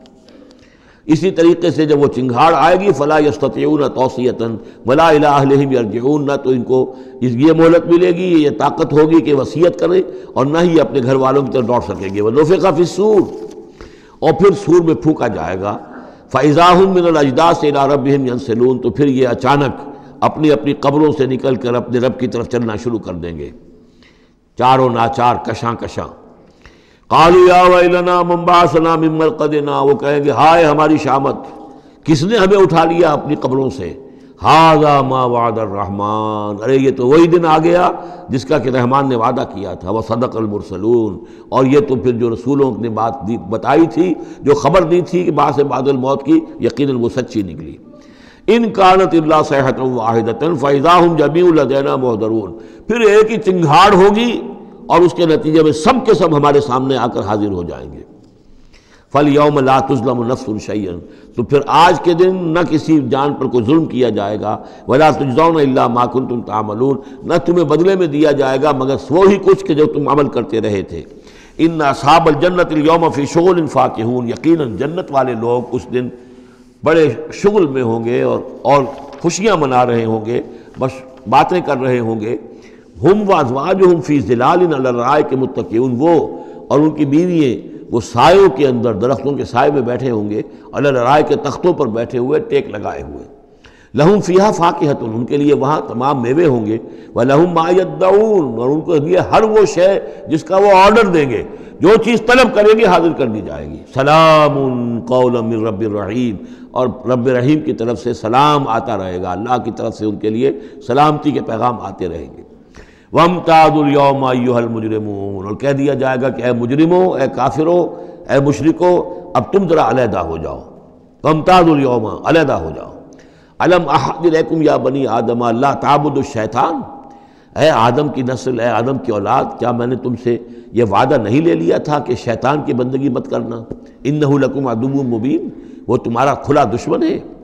S1: इसी तरीके से जब वो चिंगाड़ आएगी, फ़ला यस्तून तोसीता वला यरजून ना तो इनको इस ये मोहलत मिलेगी, ये ताकत होगी कि वसीयत करें और ना ही अपने घर वालों की तरफ़ लौट सकेंगे। वह लोफ़े का फिर सूर। और फिर सूर में फूका जाएगा। फ़ैज़ाहम मिन अजदा से रबसलून तो फिर ये अचानक अपनी अपनी कब्रों से निकल कर अपने रब की तरफ़ चलना शुरू कर देंगे। चारों नाचार कशां कशां। कालू या वैलना मुम्बासना मिम्मल कदना, वो कहेंगे, हाय हमारी शामत, किसने हमें उठा लिया अपनी कब्रों से? हाजा मा वादर रहमान। अरे, ये तो वही दिन आ गया जिसका कि रहमान ने वादा किया था, वह सदक अलमुरसलून और ये तो फिर जो रसूलों ने बात दी, बताई थी, जो खबर दी थी कि बास बादल मौत की यकीन वो सच्ची निकली। इन कानत सेहत वाहिदतन फ़ैज़ा हम जमी उलदैना मोहदरून। फिर एक ही चिंगाड़ होगी और उसके नतीजे में सब के सब हमारे सामने आकर हाजिर हो जाएँगे। फल यौम लातुज़लम नफ्सैन तो फिर आज के दिन न किसी जान पर कोई जुल्म किया जाएगा, वला तुजौन अल्ला माकुन तुम तामलून। न तुम्हें बदले में दिया जाएगा, मगर वो ही कुछ के जो तुम अमल करते रहे थे। इन असाबल जन्नत यौम फ़िशोल फ़ाकहून। यकीन जन्नत वाले लोग उस दिन बड़े शुगल में होंगे और और खुशियाँ मना रहे होंगे, बस बातें कर रहे होंगे। हम वाजवाज हम फ़ी जिलाल राय के मुतकीन वो और उनकी बीवियाँ, वो सायों के अंदर, दरख्तों के साय में बैठे होंगे राय के तख्तों पर बैठे हुए, टेक लगाए हुए। लहम फ़िया फ़ाक़हतुन, उनके लिए वहाँ तमाम मेवे होंगे। व लहम मायदाउन और उनको लिए हर वो शय जिसका वो ऑर्डर देंगे, जो चीज़ तलब करेंगे, हाजिर कर दी जाएगी। सलाम कौल रब रहीम, और रब रहीम की तरफ़ से सलाम आता रहेगा, अल्लाह की तरफ़ से उनके लिए सलामती के पैगाम आते रहेंगे। वम तादुलयौमाल मुजरमून। और कह दिया जाएगा कि, ए मुजरिमो, ए काफिरो, ए मुशरको, अब तुम ज़रा अलहदा हो जाओ। वम तादुलयौमा अलहदा हो जाओ। अलम अहदिलकुम या बनी आदम अल्लाह ताबुदशैतान है आदम की नस्ल है आदम की औलाद, क्या मैंने तुमसे ये वादा नहीं ले लिया था कि शैतान की बंदगी मत करना? इन नकुम अदुब मुबीन। वो तुम्हारा खुला दुश्मन है।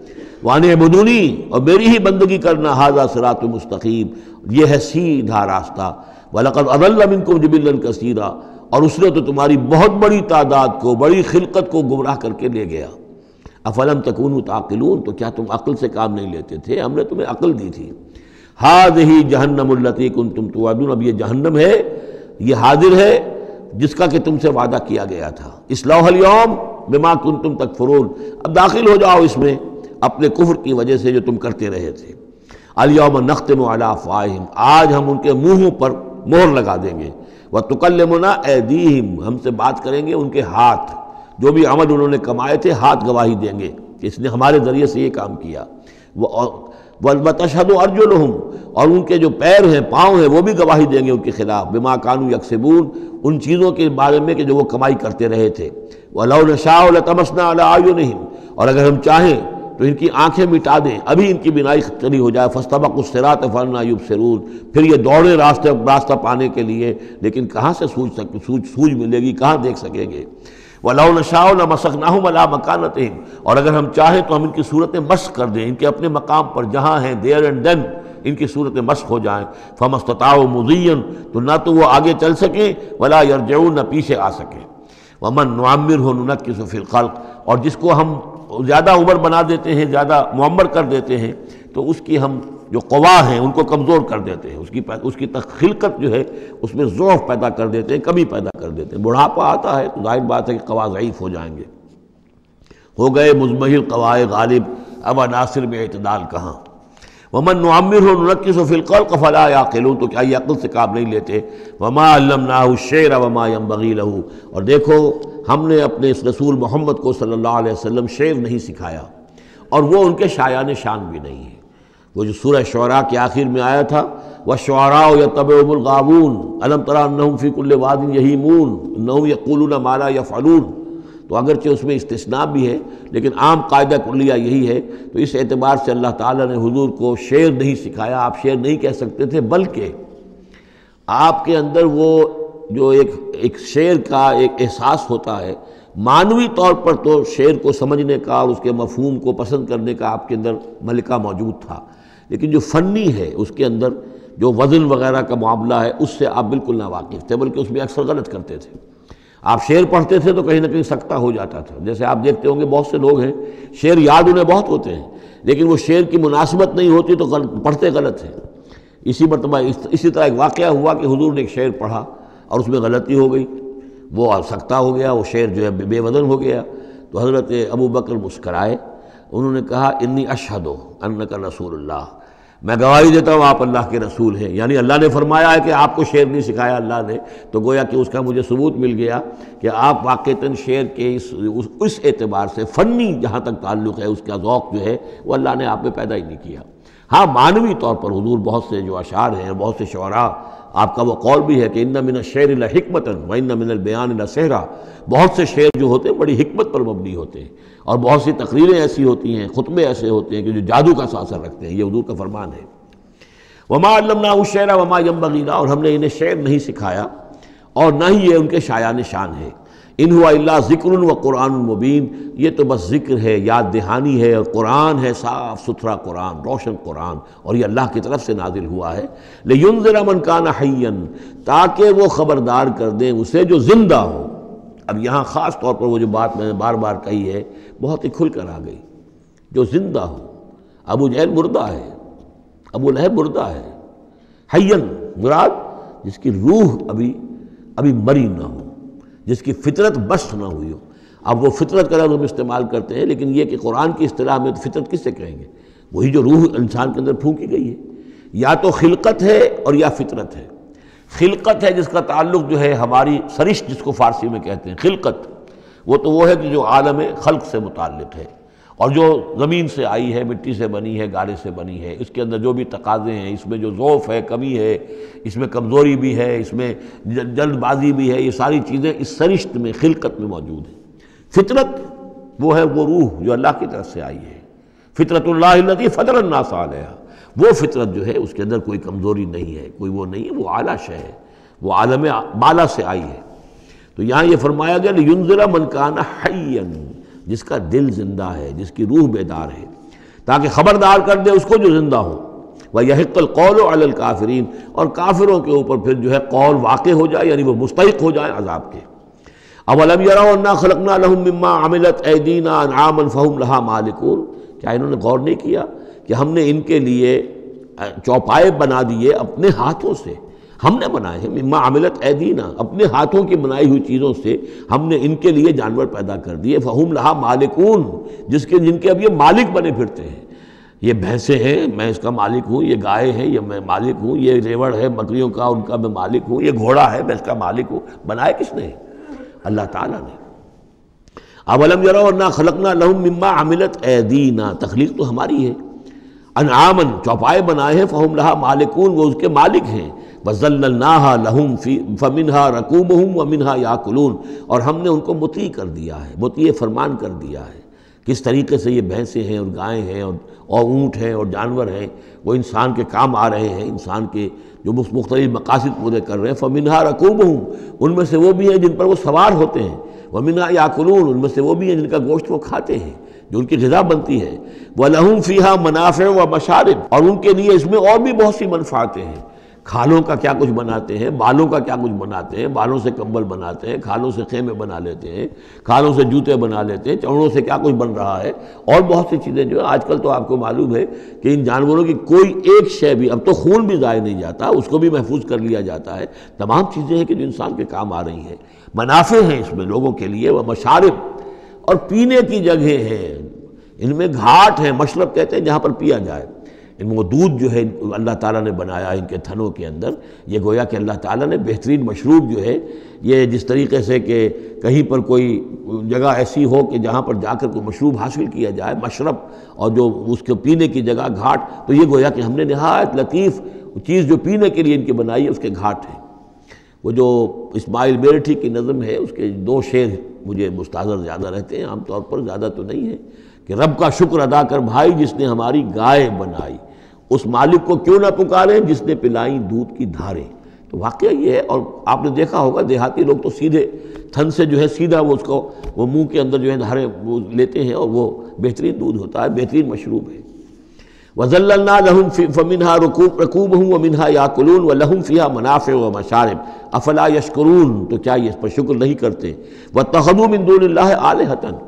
S1: वान बदूनी, और मेरी ही बंदगी करना, हाजा सरात मुस्तकीम। यह है सीधा रास्ता। वलकत अदल्लमिन को जबिल्लन कसीरा। और उसने तो तुम्हारी बहुत बड़ी तादाद को, बड़ी खिलकत को गुमराह करके ले गया। अफलम तकून ताकिलून तो क्या तुम अक्ल से काम नहीं लेते थे? हमने तुम्हें अक्ल दी थी। हाज ही जहन्नमती तुम तो अब ये जहन्नम है, ये हाजिर है, जिसका कि तुमसे वादा किया गया था। इसलाहल यौम बिमा कुन तुम तक फ़रोन अब दाखिल हो जाओ इसमें। अपने कुफर की वजह से जो तुम करते रहे थे। अलियाम नख्तम अलाफ़ाहिम आज हम उनके मुंहों पर मोहर लगा देंगे। वह तुकल्लमुना एदीहिम हमसे बात करेंगे उनके हाथ। जो भी अमल उन्होंने कमाए थे, हाथ गवाही देंगे। कि इसने हमारे ज़रिए से ये काम किया। वह तशद अर्जुलहम। और उनके जो पैर हैं, पाँव हैं, वो भी गवाही देंगे उनके खिलाफ। बिमा कानू यकसबून। उन चीज़ों के बारे में कि जो वो कमाई करते रहे थे। वह नशाह तमसना आयु नहीं और अगर हम चाहें तो इनकी आँखें मिटा दें, अभी इनकी बिनाई चली हो जाए। फस्तबक उसरात फ़रनायुब सरूर फिर ये दौड़े रास्ते, रास्ता पाने के लिए। लेकिन कहाँ से सूझ सक, सूझ सूझ मिलेगी, कहाँ देख सकेंगे? वलाउ नशाओ न मसक ना वला मकानत और अगर हम चाहें तो हम इनकी सूरतें मस्क कर दें। इनके अपने मकाम पर जहाँ हैं देयर एंड देन इनकी सूरतें मस्क हो जाएँ। फमस्तताओ मुजीन तो ना तो वो आगे चल सकें, वला यरजऊ न पीछे आ सकें। वमन नामिर हो नक किसफ़िल और जिसको हम ज़्यादा उम्र बना देते हैं, ज़्यादा मम्मर कर देते हैं तो उसकी हम जो कवा हैं, उनको कमज़ोर कर देते हैं। उसकी उसकी तखिलकत जो है, उसमें ज़ोफ़ पैदा कर देते हैं, कमी पैदा कर देते हैं। बुढ़ापा आता है तो ज़ाहिर बात है कि कवा ज़यीफ़ हो जाएँगे। हो गए मुजमहिल कवाए गालिब, अब अनासर में अतदाल कहाँ? वमन नमिर नक्सफ़िलकल कफ़ला या खिलूँ तो क्या ये से काम नहीं लेते? वमा ना शेर वमा यम बगी लहू। और देखो, हमने अपने इस रसूल मोहम्मद को सल्लल्लाहु अलैहि शेर नहीं सिखाया। और वो उनके शायान शान भी नहीं है। वो जो सूरह शुरा के आखिर में आया था, वह शुरा या तबुलगाबून अलम तरा फ़िकुल्ल वादिन यही मून नऊ यकूल माला या फ़लून तो अगरचे उसमें इस्तना भी है, लेकिन आम कायदा कुलिया यही है तो इस एतबार से अल्लाह ताला ने हुजूर को शेर नहीं सिखाया, आप शेर नहीं कह सकते थे, बल्कि आपके अंदर वो जो एक एक शेर का एक एहसास होता है, मानवी तौर पर तो शेर को समझने का और उसके मफहूम को पसंद करने का आपके अंदर मलिका मौजूद था, लेकिन जो फ़नी है उसके अंदर, जो वज़न वगैरह का मामला है, उससे आप बिल्कुल ना वाकिफ़ थे, बल्कि उसमें अक्सर गलत करते थे। आप शेर पढ़ते थे तो कहीं ना कहीं सकता हो जाता था। जैसे आप देखते होंगे बहुत से लोग हैं शेर याद उन्हें बहुत होते हैं लेकिन वो शेर की मुनासिबत नहीं होती तो पढ़ते गलत हैं। इसी मरतबा इस, तरह एक वाक़ हुआ कि हुजूर ने एक शेर पढ़ा और उसमें गलती हो गई। वो सकता हो गया वो शेर जो है बेवजन हो गया। तो हज़रत अबू बकर मुस्कराए उन्होंने कहा इन्नी अशहदो अन्न का रसूल मैं गवाही देता हूँ आप अल्लाह के रसूल हैं। यानी अल्लाह ने फरमाया है कि आपको शेर नहीं सिखाया अल्लाह ने। तो गोया कि उसका मुझे सबूत मिल गया कि आप वाक़ता शेर के इस उस, उस एतबार से फ़नी जहाँ तक ताल्लुक़ है उसका ज़ौक़ जो है वो अल्लाह ने आप में पैदा ही नहीं किया। हाँ मानवी तौर पर हजूर बहुत से जो अशार हैं बहुत से शरा आपका वो कौल भी है कि इन मिन शेर हमतन व इन मिन बयान सहरा। बहुत से शेर जो होते हैं बड़ी हमत पर मबनी होते हैं। और बहुत सी तकरीरें ऐसी होती हैं, खुतबे ऐसे होते हैं कि जो जादू का सासर रखते हैं, ये हजूर का फरमान है। वमा अल्लमना उस शेरा वमा यम और हमने इन्हें शेर नहीं सिखाया, और ना ही ये उनके शायान शान है। इन हुआ ज़िक्र व कुरान मुबीन, ये तो बस ज़िक्र है, याद दहानी है, और कुरान है, साफ़ सुथरा कुरान, रोशन कुरान, और ये अल्लाह की तरफ़ से नाजिल हुआ है। लेकिन ज़रा मन काना हयन ताकि वो ख़बरदार कर दें, उसे जो ज़िंदा हो। अब यहाँ ख़ास तौर पर वो जो बात मैंने बार बार कही है, बहुत ही खुल कर आ गई। जो ज़िंदा हो, अबू जैल मुर्दा है, अबू लहब मुर्दा है, हयन मुराद, जिसकी रूह अभी अभी मरी ना हो, जिसकी फितरत बस्त ना हुई हो। अब वो फितरत का हम इस्तेमाल करते हैं, लेकिन ये कि कुरान की इस्तेलाह में तो फितरत किससे कहेंगे? वही जो रूह इंसान के अंदर फूकी गई है। या तो खिलकत है और या फितरत है। खिलकत है जिसका ताल्लुक जो है हमारी सरिश जिसको फ़ारसी में कहते हैं, खिलकत। वो तो वो है कि जो आलम खल्क से मुतल है। और जो ज़मीन से आई है, मिट्टी से बनी है गारे से बनी है, इसके अंदर जो भी तकाजे हैं, इसमें जो ज़ोफ़ है, कमी है, इसमें कमज़ोरी भी है, इसमें जल्दबाजी भी है, ये सारी चीज़ें इस सरिश्त में, खिलकत में मौजूद हैं। फितरत, वो है वो रूह जो अल्लाह की तरफ़ से आई है। फ़ितरतल्लाती फ़तरन्नास आलया वो फितरत जो है, उसके अंदर कोई कमज़ोरी नहीं है, कोई वो नहीं है, वो आला शय है, वो आलम बाला से आई है। तो यहाँ ये फरमाया गया युनजरा मनकाना हयन जिसका दिल ज़िंदा है, जिसकी रूह बेदार है। ताकि ख़बरदार कर दे उसको जो ज़िंदा हो। वह यह कौल अल काफरीन, और काफिरों के ऊपर फिर जो है कौल वाक़ हो जाए, यानी वो मुस्तक हो जाए अजाब के। अवलम यरा खलकना लहमा अमिलत ऐदीना फ़हम लहा मालिकून। क्या इन्होंने गौर नहीं किया? कि हमने इनके लिए चौपाए बना दिए अपने हाथों से। हमने बनाए हैं, मिम्मा अमिलत ऐदीना, अपने हाथों की बनाई हुई चीज़ों से हमने इनके लिए जानवर पैदा कर दिए। फ़हूम लहा मालिकून, जिसके, जिनके अब ये मालिक बने फिरते हैं। ये भैंसे हैं, मैं इसका मालिक हूँ, ये गाय है, ये मैं मालिक हूँ, ये रेवड़ है, बकरियों का, उनका मैं मालिक हूँ, ये घोड़ा है, मैं इसका मालिक हूँ। बनाए किसने? अल्लाह ताला ने। अवलम जरा और ना खलकना लहम मिम्मा अमिलत ऐदीना, तखलीक तो हमारी है। अनामन चौपाए बनाए हैं, फ़हम लहा मालिकून, वो उसके मालिक हैं। वजल्लहा लहम फ़मिनहा रकूब हूँ व मिनहा याकुलून। और हमने उनको मुती कर दिया है मुती फरमान कर दिया है। किस तरीके से ये भैंसें हैं और गायें हैं और और ऊँट हैं और जानवर हैं, वो इंसान के काम आ रहे हैं, इंसान के जो मुख्तलिफ़ मकासद पूरे कर रहे हैं। फ़मिनहा रकूब हूँ उनमें से वो भी हैं जिन पर वो सवार होते हैं। वमिना याकुलून, उनमें से वो भी हैं जिनका गोश्त वो खाते हैं। जो उनकी गज़ा बनती है। वह लहूम फ़ीहा मुनाफ़ व मशारब। और उनके लिए इसमें और भी बहुत सी मनफातें हैं। खालों का क्या कुछ बनाते हैं? बालों का क्या कुछ बनाते हैं? बालों से कंबल बनाते हैं, खालों से खेमे बना लेते हैं, खालों से जूते बना लेते हैं चौड़ों से क्या कुछ बन रहा है? और बहुत सी चीज़ें जो है, आजकल तो आपको मालूम है कि इन जानवरों की कोई एक शय भी, अब तो खून भी ज़ाय नहीं जाता, उसको भी महफूज कर लिया जाता है। तमाम चीज़ें हैं कि जो इंसान के काम आ रही हैं। मुनाफे हैं इसमें लोगों के लिए वह मशारब। और पीने की जगह हैं। इनमें घाट हैं, मशरब कहते हैं, जहाँ पर पिया जाए। इनमें वो दूध जो है, अल्लाह ताला ने बनाया इनके थनों के अंदर। ये गोया कि अल्लाह ताला ने बेहतरीन मशरूब जो है, ये जिस तरीके से कि कहीं पर कोई जगह ऐसी हो कि जहाँ पर जाकर कोई मशरूब हासिल किया जाए, मशरब और जो उसके पीने की जगह घाट तो ये गोया कि हमने नहायत लतीफ़ चीज़ जो पीने के लिए इनकी बनाई है, उसके घाट हैं। वो जो इस्माइल मेरठी की नज़म है, उसके दो शेर मुझे मुस्ताजर ज़्यादा रहते हैं, आमतौर पर ज़्यादा तो नहीं है, कि रब का शुक्र अदा कर भाई जिसने हमारी गाय बनाई, उस मालिक को क्यों ना पुकारें जिसने पिलाई दूध की धारें। तो वाक़ ये है, और आपने देखा होगा, देहाती लोग तो सीधे थन से जो है सीधा वो उसको, वो मुँह के अंदर जो है धारें वो लेते हैं और वो बेहतरीन दूध होता है, बेहतरीन मशरूब है। वजल्ला लहम व मिनहा मुनाफ़ व मशारब अफला यशकरून तो क्या ये इस पर शुक्र नहीं करते व तहदू मिंदून आल हतन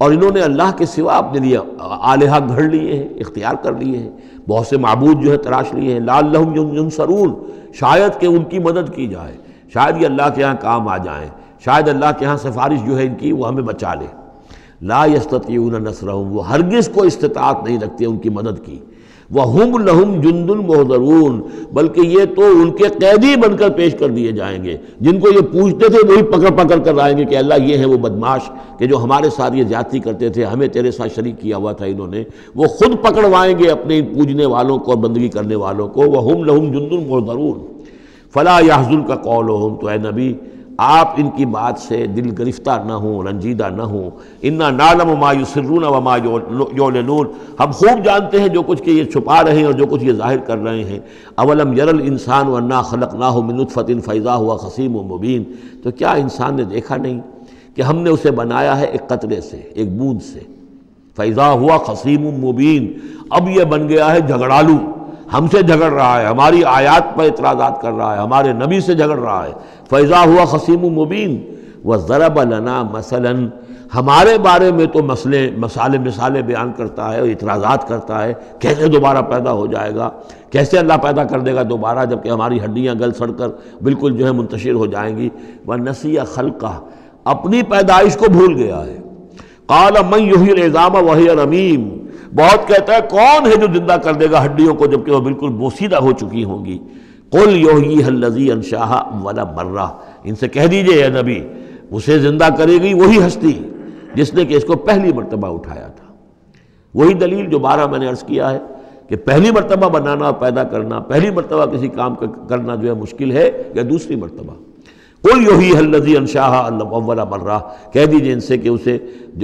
S1: और इन्होंने अल्लाह के सिवा अपने लिए आलिहा घड़ लिए हैं इख्तियार कर लिए हैं बहुत से मबूद जो है तराश लिए हैं लाल लहम सरून शायद कि उनकी मदद की जाए शायद ये अल्लाह के यहाँ काम आ जाएँ शायद अल्लाह के यहाँ सिफारिश जो है इनकी वो हमें बचा ले ला यस्तून नसर वो हरगिज़ को इस्तात नहीं रखते उनकी मदद की वह हम लहम जुंदुल मोहदरून, बल्कि ये तो उनके कैदी बनकर पेश कर दिए जाएँगे, जिनको ये पूछते थे वही पकड़ पकड़ कर आएँगे कि अल्लाह ये है वो बदमाश, कि जो हमारे साथ ये जाति करते थे, हमें तेरे साथ शरीक किया हुआ था इन्होंने, वो खुद पकड़वाएँगे अपने पूजने वालों को और बंदगी करने वालों को वह हम लहम जुंदुल मोहदरून। फ़ला याजुल का कौल हम तो ए नबी आप इनकी बात से दिल गिरफ़्तार ना हो, रंजीदा ना हो। इन्ना नालम मायुसरून वमा योलनून। हम खूब जानते हैं जो कुछ के ये छुपा रहे हैं और जो कुछ ये ज़ाहिर कर रहे हैं। अवलम यरल इंसान वन्ना खलक ना हो मिनुतफ़तिन फ़ैज़ा हुआ खसीम मुबीन। तो क्या इंसान ने देखा नहीं कि हमने उसे बनाया है एक कतरे से, एक बूंद से? फ़ैज़ा हुआ खसीम मुबीन। अब यह बन गया है झगड़ालू। हमसे झगड़ रहा है, हमारी आयात पर इतराज़ात कर रहा है, हमारे नबी से झगड़ रहा है। फ़ैज़ा हुआ खसीम मुबीन व ज़रब लना मसलन। हमारे बारे में तो मसले, मसाले, मिसाले बयान करता है और इतराज़ात करता है। कैसे दोबारा पैदा हो जाएगा? कैसे अल्लाह पैदा कर देगा दोबारा, जबकि हमारी हड्डियाँ गल सड़ कर बिल्कुल जो है मुंतशिर हो जाएँगी? वह नसिया खलका, अपनी पैदाइश को भूल गया है। काला मई यही एज़ामा वही रमीम। बहुत कहता है, कौन है जो ज़िंदा कर देगा हड्डियों को, जबकि वह बिल्कुल बोसीदा हो चुकी होंगी? कुल योही हल्लजी अनशाह वाला मर्रा। इनसे कह दीजिए या नबी, उसे ज़िंदा करेगी वही हस्ती, जिसने कि इसको पहली मरतबा उठाया था। वही दलील जो बारह मैंने अर्ज़ किया है, कि पहली मरतबा बनाना और पैदा करना, पहली मरतबा किसी काम का, करना जो है मुश्किल है या दूसरी मरतबा? कोई यही हल्लजी अनशाह अव्वला कह दीजिए इनसे कि उसे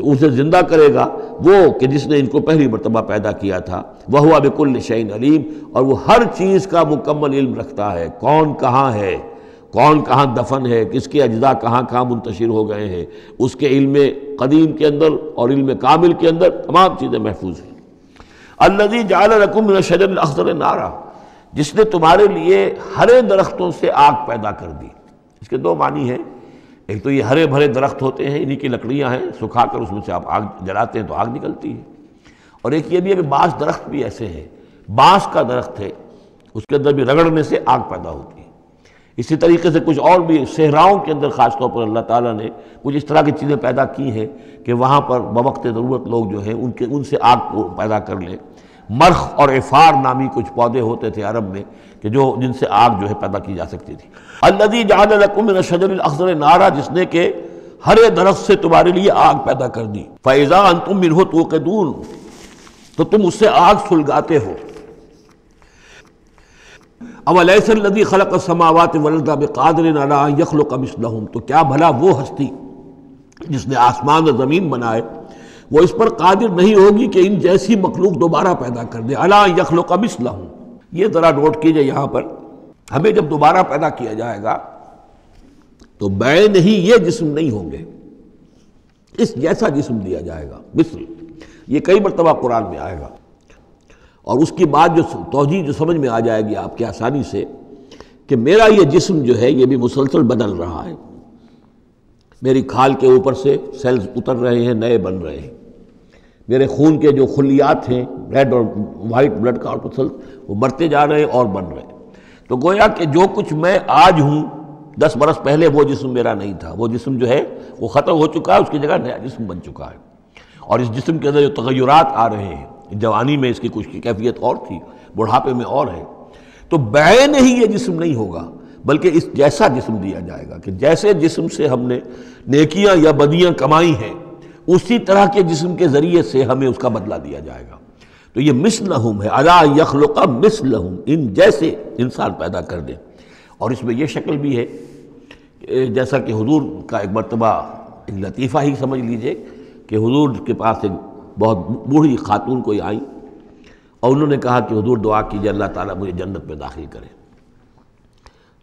S1: उसे ज़िंदा करेगा, वो कि जिसने इनको पहली मरतबा पैदा किया था वह हुआ बिकुल शैन अलीम, और वो हर चीज़ का मुकम्मल इल्म रखता है। कौन कहाँ है? कौन कहाँ दफन है? किसके अजदा कहाँ कहाँ मुंतशिर हो गए हैं? उसके इल्म कदीम के अंदर और इल्म कामिल के अंदर तमाम चीज़ें महफूज हैं। अल्लजी जाल रकुम शजर अख्तर नारा। जिसने तुम्हारे लिए हरे दरख्तों से आग पैदा कर दी। इसके दो मानी हैं। एक तो ये हरे भरे दरख्त होते हैं, इन्हीं की लकड़ियाँ हैं सुखा कर उसमें से आप आग जलाते हैं तो आग निकलती है। और एक ये भी है कि बाँस दरख्त भी ऐसे हैं, बाँस का दरख्त है, उसके अंदर भी रगड़ने से आग पैदा होती है। इसी तरीके से कुछ और भी सहराओं के अंदर ख़ास तौर पर अल्लाह ताला ने कुछ इस तरह की चीज़ें पैदा की हैं कि वहाँ पर बवक्त ज़रूरत लोग जो हैं, उनके, उनसे आग पैदा कर लें। मरख और इफ़ार नामी कुछ पौधे होते थे अरब में कि जो, जिनसे आग जो है पैदा की जा सकती थी। अल्लदी अखजर नारा, जिसने के हरे दरख्त से तुम्हारे लिए आग पैदा कर दी। फ़ैज़ा तुम मिन हो तो दूर तो तुम उससे आग सुलगाते हो। अवलदी खलक समावत वलदा बेकादर यखल कमिसलहम तो क्या भला वो हस्ती जिसने आसमान और ज़मीन बनाए वो इस पर कादिर नहीं होगी कि इन जैसी मखलूक दोबारा पैदा कर दे। अला यखलो यखल कमिसलहम ये ज़रा नोट कीजिए यहाँ पर। हमें जब दोबारा पैदा किया जाएगा तो मैं नहीं ये जिस्म नहीं होंगे। इस जैसा जिस्म दिया जाएगा मिस्र ये कई मरतबा कुरान में आएगा। और उसकी बात जो तोजी जो समझ में आ जाएगी आपके आसानी से, कि मेरा ये जिस्म जो है, ये भी मुसलसल बदल रहा है। मेरी खाल के ऊपर से सेल्स उतर रहे हैं, नए बन रहे हैं। मेरे खून के जो खुलियात हैं रेड और वाइट ब्लड कार्पसल्स वो बढ़ते जा रहे हैं और बन रहे। हैं तो गोया कि जो कुछ मैं आज हूँ, दस बरस पहले वो जिस्म मेरा नहीं था। वो जिस्म जो है, वो ख़त्म हो चुका है, उसकी जगह नया जिस्म बन चुका है। और इस जिस्म के अंदर जो तगैरत आ रहे हैं जवानी में इसकी कुछ कैफियत और थी, बुढ़ापे में और है। तो बैन ही ये जिस्म नहीं होगा, बल्कि इस जैसा जिस्म दिया जाएगा कि जैसे जिस्म से हमने नेकियाँ या बदियाँ कमाई हैं उसी तरह के जिस्म के ज़रिए से हमें उसका बदला दिया जाएगा। तो ये मिसलहम है। अला यखल का मिसलहम। इन जैसे इंसान पैदा कर दें। और इसमें यह शक्ल भी है। जैसा कि हुजूर का एक मरतबा एक लतीफ़ा ही समझ लीजिए कि हुजूर के पास एक बहुत बूढ़ी खातून कोई आई और उन्होंने कहा कि हुजूर दुआ कीजिए, अल्लाह ताला मुझे जन्नत में दाखिल करे।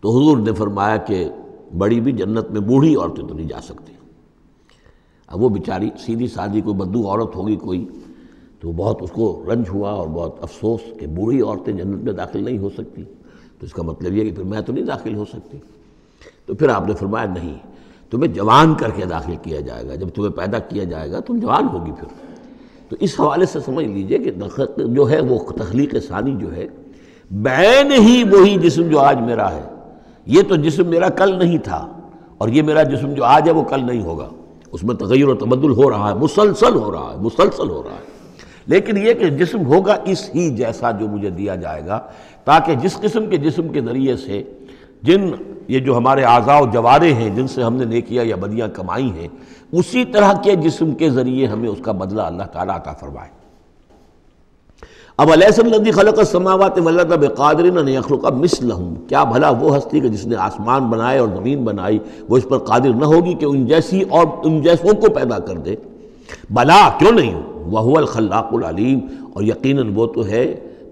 S1: तो हुजूर ने फरमाया कि बड़ी भी जन्नत में बूढ़ी औरतें तो नहीं जा सकती। अब वो बेचारी सीधी सादी कोई बद्दू औरत होगी कोई तो बहुत उसको रंज हुआ और बहुत अफसोस कि बूढ़ी औरतें जन्नत में दाखिल नहीं हो सकती। तो इसका मतलब ये कि फिर मैं तो नहीं दाखिल हो सकती। तो फिर आपने फरमाया, नहीं, तुम्हें जवान करके दाखिल किया जाएगा। जब तुम्हें पैदा किया जाएगा, तुम जवान होगी फिर। तो इस हवाले से समझ लीजिए कि जो है, वो तख्लीक सानी जो है, बैन ही वही जिसम जो आज मेरा है। ये तो जिसम मेरा कल नहीं था और ये मेरा जिसम जो आज है, वो कल नहीं होगा। उसमें तगैर तबदुल हो रहा है, मुसलसल हो रहा है, मुसलसल हो रहा है। लेकिन यह कि जिसम होगा इस ही जैसा जो मुझे दिया जाएगा, ताकि जिस किस्म के जिसम के ज़रिए से जिन, ये जो हमारे आज़ा जवारे हैं, जिनसे हमने नेकिया या बदियाँ कमाई हैं, उसी तरह के जिसम के ज़रिए हमें उसका बदला अल्लाह ताला अता फरमाए। अब अलैसल्लदी खलक समावत वल्लद बेकादरिन यखलुका मिसलहम क्या भला वो हस्ती कि जिसने आसमान बनाए और ज़मीन बनाई वो इस पर कादिर न होगी कि उन जैसी और उन जैसों को पैदा कर दे भला क्यों नहीं वह खल्लाकुललीम और यकीन वो तो है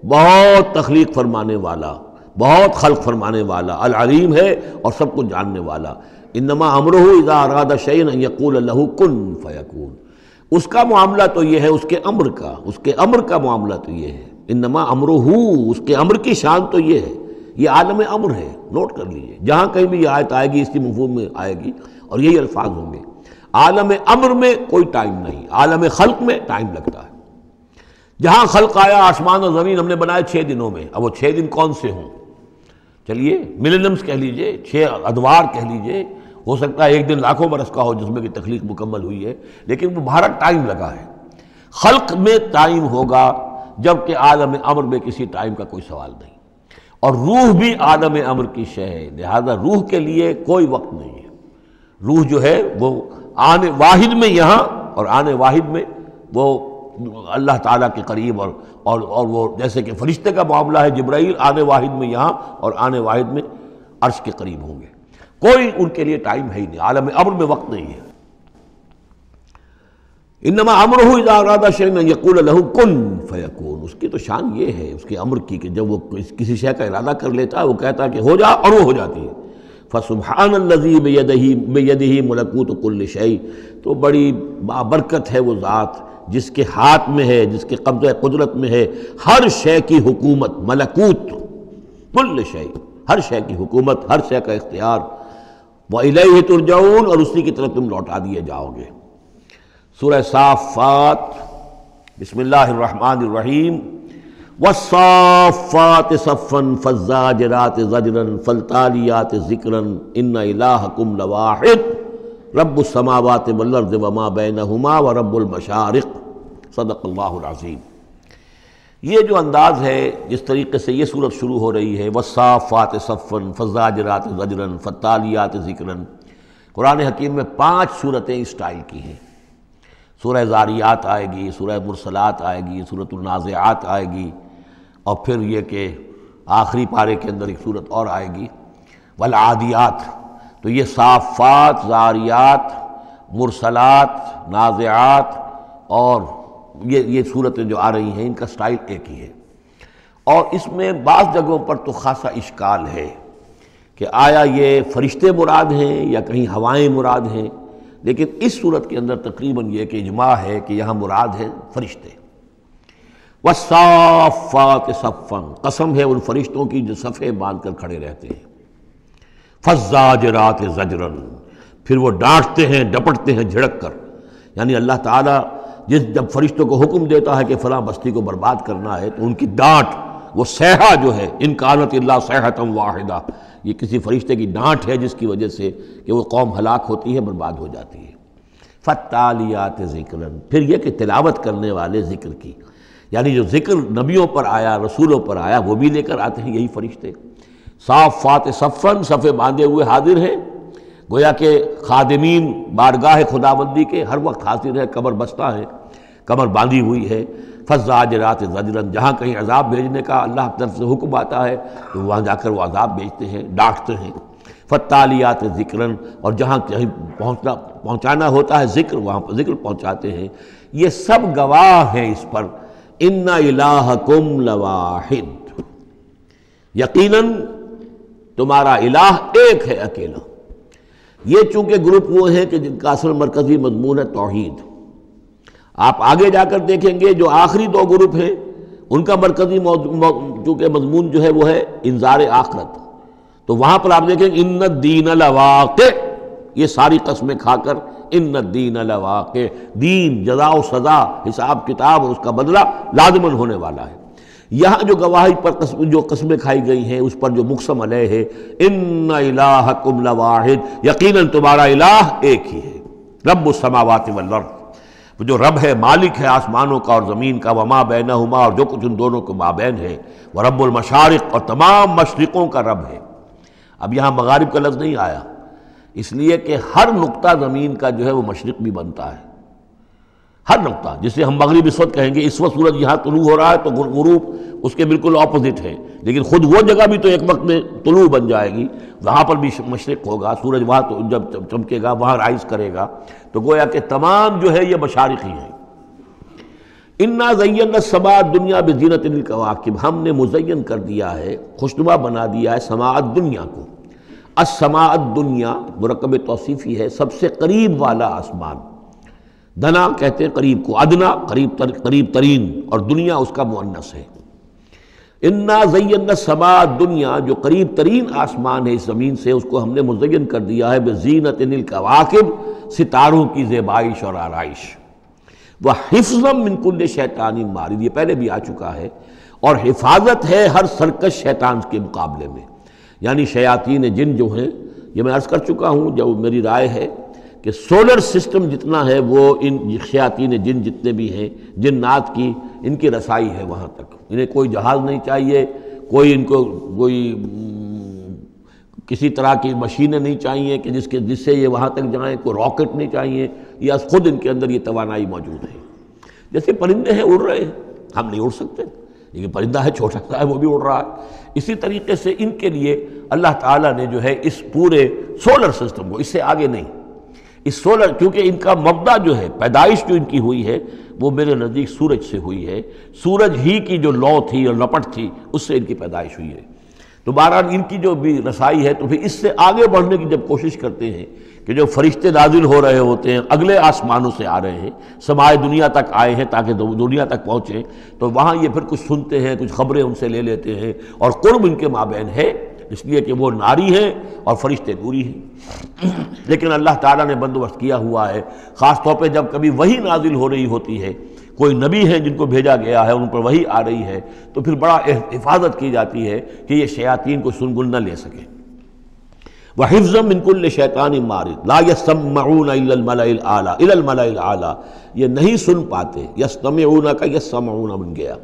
S1: बहुत तख्लीक फरमाने वाला बहुत खल्क फरमाने वाला अलीम है और सब कुछ जानने वाला इनमा अमरह इज़ा अरादा शैन यकूल लहू कुन फ़यकून उसका मामला तो ये है उसके अम्र का, उसके अम्र का मामला तो ये है। इनमा अमरहू, उसके अम्र की शान तो ये है। ये आलम अम्र है, नोट कर लीजिए। जहाँ कहीं भी आयत आएगी इसकी मफहूम में आएगी, और यही अल्फाज होंगे। आलम अम्र में कोई टाइम नहीं, आलम खल्क में टाइम लगता है। जहाँ खल्क आया, आसमान और ज़मीन हमने बनाए छः दिनों में। अब वो छः दिन कौन से हों? चलिए मिलेनम्स कह लीजिए छः अदवार कह लीजिए हो सकता है एक दिन लाखों बरस का हो जिसमें कि तकलीफ़ मुकम्मल हुई है, लेकिन वो भारत टाइम लगा है। खल्क में टाइम होगा, जबकि आलम अमर में किसी टाइम का कोई सवाल नहीं। और रूह भी आलम अमर की शय है, लिहाजा रूह के लिए कोई वक्त नहीं है। रूह जो है, वो आने वाहिद में यहाँ, और आने वाहिद में वो अल्लाह ताला के करीब और और और वो जैसे कि फरिश्ते का मामला है, जब्राइल आने वाहिद में यहाँ, और आने वाहिद में अर्श के करीब होंगे। कोई उनके लिए टाइम है ही नहीं। आलम अमर में वक्त नहीं है। इनमा अमर इरादा शैन यकूल लहू उसकी तो शान ये है, उसके अमर की कि जब वो किसी शय का इरादा कर लेता है, वो कहता है कि हो जा और वो हो जाती है। फ़सुबहान लजी बेयदही बेयदही मलकूत कुल्ल शई तो बड़ी बाबरकत है वो ज़ात, जिसके हाथ में है, जिसके कब्ज़ कुदरत में है। हर शय की हुकूमत, मलकूत कुल्ल शई हर शय की हुकूमत, हर शय का इख्तियार। व इलही तुरजाउन और उसी की तरफ़ तुम लौटा दिए जाओगे। सूरह साफ़ात बसमीम वसाफ़ात सफ़न फ़ज़ाजरात ज़जरन, फ़लतालियात ज़िक्रन, इन्ना इलाहकुम लवाहिद। रब्बुस्समावात वल्लर्द वमा बैनहुमा व रब्बुल मशारिक़। सदक़ल्लाहुल अज़ीम। ये जो अंदाज़ है, जिस तरीके से ये सूरत शुरू हो रही है वसाफ़ात सफ़न फ़ज़ाजरात ज़जरन फ़तालियात ज़िक्रन, कुरान हकीम में पाँच सूरतें इस स्टाइल की हैं। सूरह ज़ारियात आएगी, सूरह मुरसलात आएगी सूरतनाज़ात आएगी, और फिर ये कि आखिरी पारे के अंदर एक सूरत और आएगी। वल आदियात तो ये साफ़ात, ज़ारियात, मुरसलात नाज़ात और ये ये सूरतें जो आ रही हैं, इनका स्टाइल एक ही है। और इसमें बाज़ जगहों पर तो ख़ासा इश्काल है कि आया ये फ़रिश्ते मुराद हैं या कहीं हवाएँ मुराद हैं, लेकिन इस सूरत के अंदर तकरीबन ये कि इजमा है कि यहाँ मुराद है फ़रिश्ते। वसाफ़ात सफ़न कसम है उन फरिश्तों की जो सफ़े बाँध कर खड़े रहते हैं। फजाजरात जजरन, फिर वो डांटते हैं, डपटते हैं झिड़क कर यानी अल्लाह ताला जिस जब फरिश्तों को हुक्म देता है कि फ़लाँ बस्ती को बर्बाद करना है तो उनकी डांट, वो सहा जो है, इन कानत सहतम वाहिदा, ये किसी फरिश्ते की डांट है जिसकी वजह से कि वो कौम हलाक होती है, बर्बाद हो जाती है। फ़तालियात ज़िक्र फिर यह कि तिलावत करने वाले ज़िक्र की, यानी जो ज़िक्र नबियों पर आया, रसूलों पर आया, वो भी लेकर आते हैं यही फरिश्ते। साफ़ फात सफ़न सफ़े बांधे हुए हाजिर हैं गोया के खादमीन बारगाह खुदाबंदी के हर वक्त हाजिर है, कमर बसता है, कमर बांधी हुई है। फजाज रात जजरन, जहाँ कहीं अजाब भेजने का अल्लाह की तरफ़ से हुक्म आता है तो वहाँ जाकर वो अजाब भेजते हैं, डांटते हैं। फ़तालियात ज़िक्रन, और जहाँ कहीं पहुँचना, पहुँचाना होता है ज़िक्र, वहाँ पर ज़िक्र पहुँचाते हैं। ये सब गवाह हैं इस पर। इन्ना इलाहकुम लवाहिद। यकीनन, तुम्हारा इलाह एक है अकेला। ये चूँकि ग्रुप वो है कि जिनका असल मरकज़ी मजमून है तोहहीद आप आगे जाकर देखेंगे, जो आखिरी दो ग्रुप हैं, उनका मरकज़ी चूँकि मजमून जो है वो है इंजार आखरत। तो वहाँ पर आप देखेंगे इन दीन लवाक़ ये सारी कस्में खाकर इन दीन लवाक़ दीन, जजा सज़ा हिसाब किताब और उसका बदला लाजमन होने वाला है। यहाँ जो गवाही पर कसम, जो कस्में खाई गई हैं उस पर जो मुकसम अलह है इन इलाहकुम लवाहिद यकीन तुम्हारा इलाह एक ही है रब समावात वल्लर्द जो रब है मालिक है आसमानों का और ज़मीन का वमा बैन हुमा और जो कुछ उन दोनों के माबैन है वह रब्लमशारक और तमाम मशरक़ों का रब है। अब यहाँ मगारब का लफ्ज़ नहीं आया इसलिए कि हर नुकता ज़मीन का जो है वो मशरक़ भी बनता है। हर नुकता जिसे हम मगरब इस वक्त कहेंगे, इस वक्त सूरज यहाँ तुलू हो रहा है तो गुरूब उसके बिल्कुल ऑपोजिट है। लेकिन खुद वो जगह भी तो एक वक्त में तुलू बन जाएगी, वहाँ पर भी मशरक़ होगा, सूरज वहाँ तो जब चमकेगा, वहाँ राइज करेगा। तो गोया के तमाम जो है, ये मशारक ही हैं। इन्ना जयन समात दुनिया में जीनत कवाकिब। हमने मुजैन कर दिया है, खुशनुमा बना दिया है समात दुनिया को। असमात दुनिया मुरकब तोसीफ़ी है, सबसे करीब वाला आसमान। दना कहते हैं करीब को अदना करीब तर, करीब तरीन और दुनिया उसका मुन्नस है। इन्ना जयन समा दुनिया जो करीब तरीन आसमान है इस ज़मीन से उसको हमने मुजयन कर दिया है बेजीनत का वाकिब सितारों की जेबाइश और आरइश। वह हिफ्ज़म मिनकुल शैतानी मारिद ये पहले भी आ चुका है और हिफाजत है हर सरकश शैतान के मुकाबले में। यानी शयातीन जिन जो हैं ये मैं अर्ज़ कर चुका हूँ जब मेरी राय है कि सोलर सिस्टम जितना है वो इन शयातीन जिन जितने भी हैं जिन नात की, इनकी रसाई है वहाँ तक। इन्हें कोई जहाज़ नहीं चाहिए, कोई इनको, कोई किसी तरह की मशीनें नहीं चाहिए कि जिसके, जिससे ये वहाँ तक जाएँ, कोई रॉकेट नहीं चाहिए, या खुद इनके अंदर ये तोानाई मौजूद है। जैसे परिंदे हैं, उड़ रहे हैं। हम नहीं उड़ सकते। लेकिन परिंदा है, छोटा सा है, वो भी उड़ रहा है। इसी तरीके से इनके लिए अल्लाह ताला ने जो है इस पूरे सोलर सिस्टम को, इससे आगे नहीं इस सोलर, क्योंकि इनका मबदा जो है, पैदाइश जो इनकी हुई है, वो मेरे नज़दीक सूरज से हुई है। सूरज ही की जो लौ थी और लपट थी, उससे इनकी पैदाइश हुई है। तो बहरहाल इनकी जो भी रसाई है तो फिर इससे आगे बढ़ने की जब कोशिश करते हैं कि जो फरिश्ते नाजिल हो रहे होते हैं, अगले आसमानों से आ रहे हैं समाए दुनिया तक आए हैं, ताकि दुनिया तक पहुँचें तो वहाँ ये फिर कुछ सुनते हैं, कुछ खबरें उनसे ले लेते हैं, और कुर्ब इनके माबेन है। इसलिए कि वो नारी है और फरिश्ते दूरी हैं। लेकिन अल्लाह ताला ने बंदोबस्त किया हुआ है ख़ास तौर पे जब कभी वही नाजिल हो रही होती है, कोई नबी हैं जिनको भेजा गया है, उन पर वही आ रही है तो फिर बड़ा हिफाजत की जाती है कि ये शयातीन को सुनगुन न ले सके। वह हिफ्ज़म इनकुल शैतान मारिद, ला यसमऊन आला ये नहीं सुन पाते, यस्तमऊन का यसमऊन बन गया।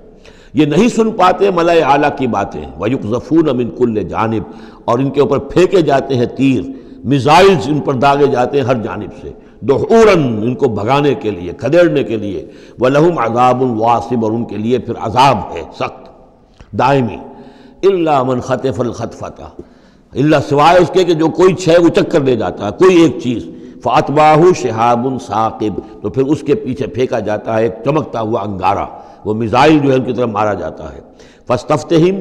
S1: ये नहीं सुन पाते मलय आला की बातें। वयुक जफून अमिन कुल्ल जानब, और इनके ऊपर फेंके जाते हैं तीर। मिज़ाइल्स इन पर दागे जाते हैं हर जानब से। दोहूरन इनको भगाने के लिए, खदेड़ने के लिए। व लहुम अजाब वासिब, और उनके लिए फिर अजाब है, सख्त। दायमी, इल्ला मन ख़तफ़ल ख़तफ़ता। इल्ला सिवाय उसके कि जो कोई छः उचक कर ले जाता है कोई एक चीज़। फ़ातबाहू शहाबुन साकिब तो फिर उसके पीछे फेंका जाता है, एक चमकता हुआ अंगारा। वो मिज़ाइल जो है उनकी तरफ़ मारा जाता है। फस्तफ्त हिम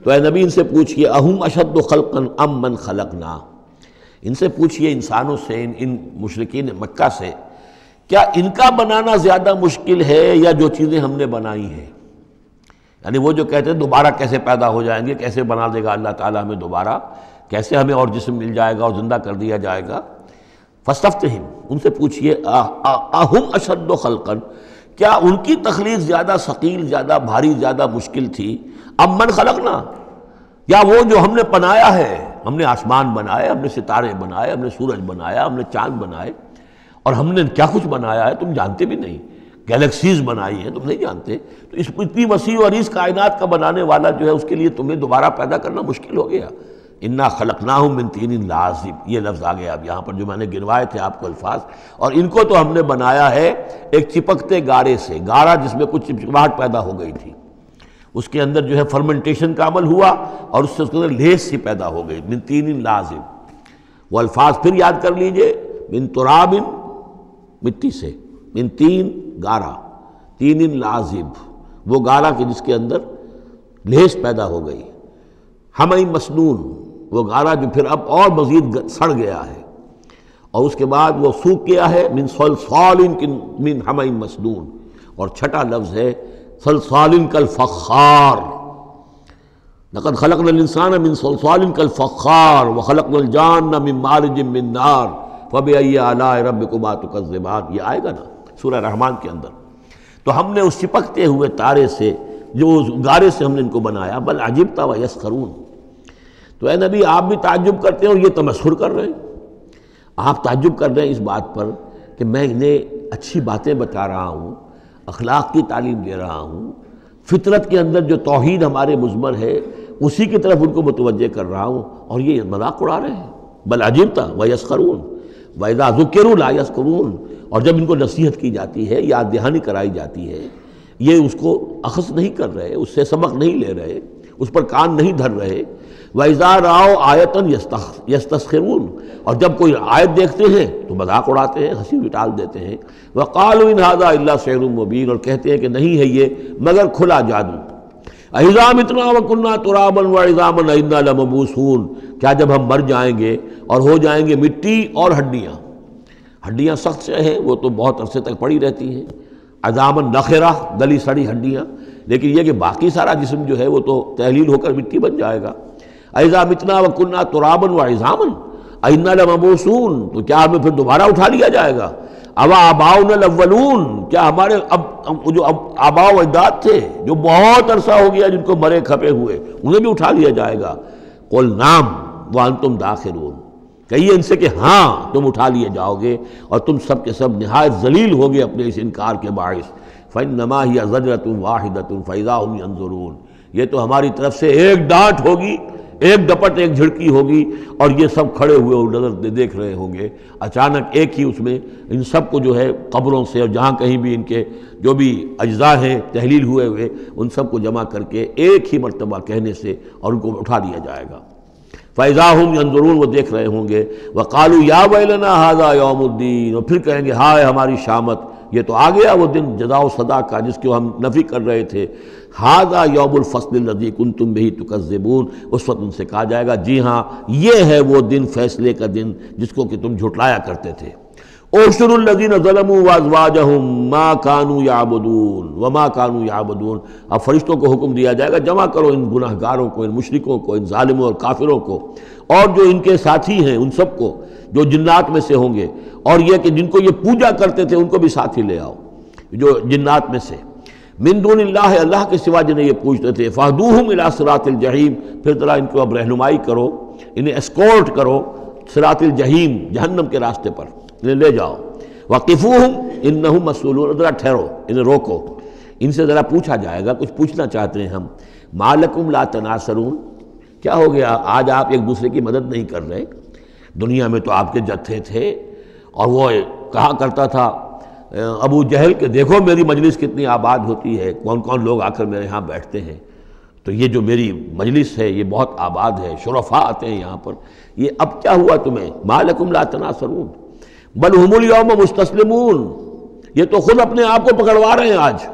S1: तो नबी इनसे पूछिए, अहम अशद खलकन अम मन खलक ना इनसे पूछिए इंसानों से, इन इन मुशरकिन मक्का से, क्या इनका बनाना ज़्यादा मुश्किल है या जो चीज़ें हमने बनाई हैं? यानी वो जो कहते हैं, दोबारा कैसे पैदा हो जाएँगे, कैसे बना देगा अल्लाह ताला हमें दोबारा? कैसे हमें और जिसम मिल जाएगा और ज़िंदा कर दिया जाएगा? फस्तफ्त हिम उनसे पूछिए अहम अशद खलकन? क्या उनकी तकलीफ़ ज़्यादा शकील ज़्यादा भारी, ज़्यादा मुश्किल थी? अब मन खलक ना या वो जो हमने बनाया है, हमने आसमान बनाए हमने सितारे बनाए, हमने सूरज बनाया, हमने चाँद बनाए, और हमने क्या कुछ बनाया है तुम जानते भी नहीं। गैलेक्सीज बनाई हैं, तुम नहीं जानते। तो इस इतनी वसी और इस कायनात का बनाने वाला जो है, उसके लिए तुम्हें दोबारा पैदा करना मुश्किल हो गया। इन्ना खलकना हूँ मिन तीन लाजिब। ये लफ्ज़ आ गया अब यहाँ पर जो मैंने गिनवाए थे आपको अल्फाज। और इनको तो हमने बनाया है एक चिपकते गारे से गारा जिसमें कुछ चिपचिपाहट पैदा हो गई थी। उसके अंदर जो है फर्मेंटेशन का अमल हुआ और उससे उसके अंदर लेस सी पैदा हो गई, मिन तीन लाजिब। वो अल्फाज फिर याद कर लीजिए बिन तुराबिन मिट्टी से, मिन तीन गारा तीन लाजिब। वो गारा के जिसके अंदर लेस पैदा हो गई। हम मसनून वो गारा जो फिर अब और मज़ीद सड़ गया है। और उसके बाद वो सूख गया है, मिन सलसालिन मिन हम मसनून। और छठा लफ्ज़ है सलसालिन कल फ़खार नकद खलक इंसान मिन सलसालिन कल फ़ार व खलक जान न मिन मारज मिन नार। फ़ब आला रब को बात ये आएगा ना सूर्य रहमान के अंदर। तो हमने उस चिपकते हुए तारे से, जो उस गारे से हमने इनको बनाया, बल अजिबता व यस खरून तो ए नबी, आप भी ताजुब करते हैं और ये तमस्खुर कर रहे हैं। आप ताजुब कर रहे हैं इस बात पर कि मैं इन्हें अच्छी बातें बता रहा हूँ, अखलाक की तालीम दे रहा हूँ, फितरत के अंदर जो तोहद हमारे मुजमर है, उसी की तरफ़ उनको मुतवजह कर रहा हूँ और ये मज़ाक उड़ा रहे हैं। बल अजीबता व यसकरून वैदा जुक्र यसकरून। और जब इनको नसीहत की जाती है, याद दहानी कराई जाती है, ये उसको अखस नहीं कर रहे, उससे सबक नहीं ले रहे, उस पर कान नहीं धर रहे वैज़ा राव आयतन यस्तखरून और जब कोई आयत देखते हैं तो मज़ाक उड़ाते हैं, हँसी विटाल देते हैं। वकाल हाजा शहर मुबीन, और कहते हैं कि नहीं है ये, मगर खुला जादू। अहिज़ाम इतना वकुन्ना तुराबन वज़ामन लमबूसून। क्या जब हम मर जाएँगे, और हो जाएँगे मिट्टी और हड्डियाँ। हड्डियाँ सख्त से हैं, वो तो बहुत अरसे तक पड़ी रहती हैं। अजामन नखेरा गली सड़ी हड्डियाँ। लेकिन यह कि बाकी सारा जिसम जो है, वो तो तहलील होकर मिट्टी बन जाएगा। ऐज़ा मितना व कुन्ना तुराबन व ऐज़ामन अन्ना लमबूसून तो क्या हमें फिर दोबारा उठा लिया जाएगा? अब आबाओ नवलून क्या हमारे अब जो अब आबाओ अजदाद थे, जो बहुत अरसा हो गया जिनको मरे खपे हुए, उन्हें भी उठा लिया जाएगा। कुल नाम, वन तुम दाखिर कहिए इनसे कि हाँ तुम उठा लिए जाओगे और तुम सब के सब नहायत जलील होगे अपने इस इनकार के बायस फ़ैन नमा ही तुम वाहिदतुम फ़ैज़ा अंजुरून ये तो हमारी तरफ़ से एक डांट होगी। एक डपट एक झिड़की होगी और ये सब खड़े हुए और नज़र देख रहे होंगे। अचानक एक ही उसमें इन सबको जो है कब्रों से और जहाँ कहीं भी इनके जो भी अज्जा हैं, तहलील हुए हुए, उन सबको जमा करके एक ही मरतबा कहने से और उनको उठा दिया जाएगा। फ़ैज़ा हम अंदरून वो देख रहे होंगे। वह कालू या वैलना हाजा यौमुद्दीन। और फिर कहेंगे, हाय हमारी शामत, ये तो आ गया वो दिन जदाओ सदा का जिसको हम नफ़ी कर रहे थे। हादा यौमुल फ़सल रज़ी कुन तुम भी तुकज़बून उस वक्त उनसे कहा जाएगा, जी हाँ ये है वो दिन, फैसले का दिन, जिसको कि तुम झुटलाया करते थे। ओशरुल्लजीन ज़लमवाजवाजहम माँ कानू याबदून व माँ कानू याबदून। अब फरिश्तों को हुक्म दिया जाएगा, जमा करो इन गुनाहगारों को, इन मुशरकों को, इन ालिमों और काफिरों को, और जो इनके साथी हैं, उन सबको, जो जिन्नात में से होंगे, और यह कि जिनको ये पूजा करते थे, उनको भी साथ ही ले आओ, जो जिन्नात में से। मिंदून अल्लाह के सिवा जिन्हें ये पूछते थे। फ़ादूहम सरातिल जहीम। फिर ज़रा इनको अब रहनुमाई करो, इन्हें एस्कोर्ट करो सरातिल जहीम, जहन्नम के रास्ते पर। इन्हें ले जाओ। वाकिफ़ूहम इन मसूल ज़रा ठहरो, इन्हें रोको। इनसे ज़रा पूछा जाएगा, कुछ पूछना चाहते हैं हम। मालकुम ला तनासरून। क्या हो गया? आज आप एक दूसरे की मदद नहीं कर रहे? दुनिया में तो आपके जत्थे थे, और वो कहा करता था अबू जहल के देखो मेरी मजलिस कितनी आबाद होती है कौन कौन लोग आकर मेरे यहाँ बैठते हैं। तो ये जो मेरी मजलिस है, ये बहुत आबाद है, शुरफा आते हैं यहाँ पर। ये अब क्या हुआ तुम्हें? मालकुम ला तनासरून। बल हमल यौम मुस्तसलमून। ये तो खुद अपने आप को पकड़वा रहे हैं आज।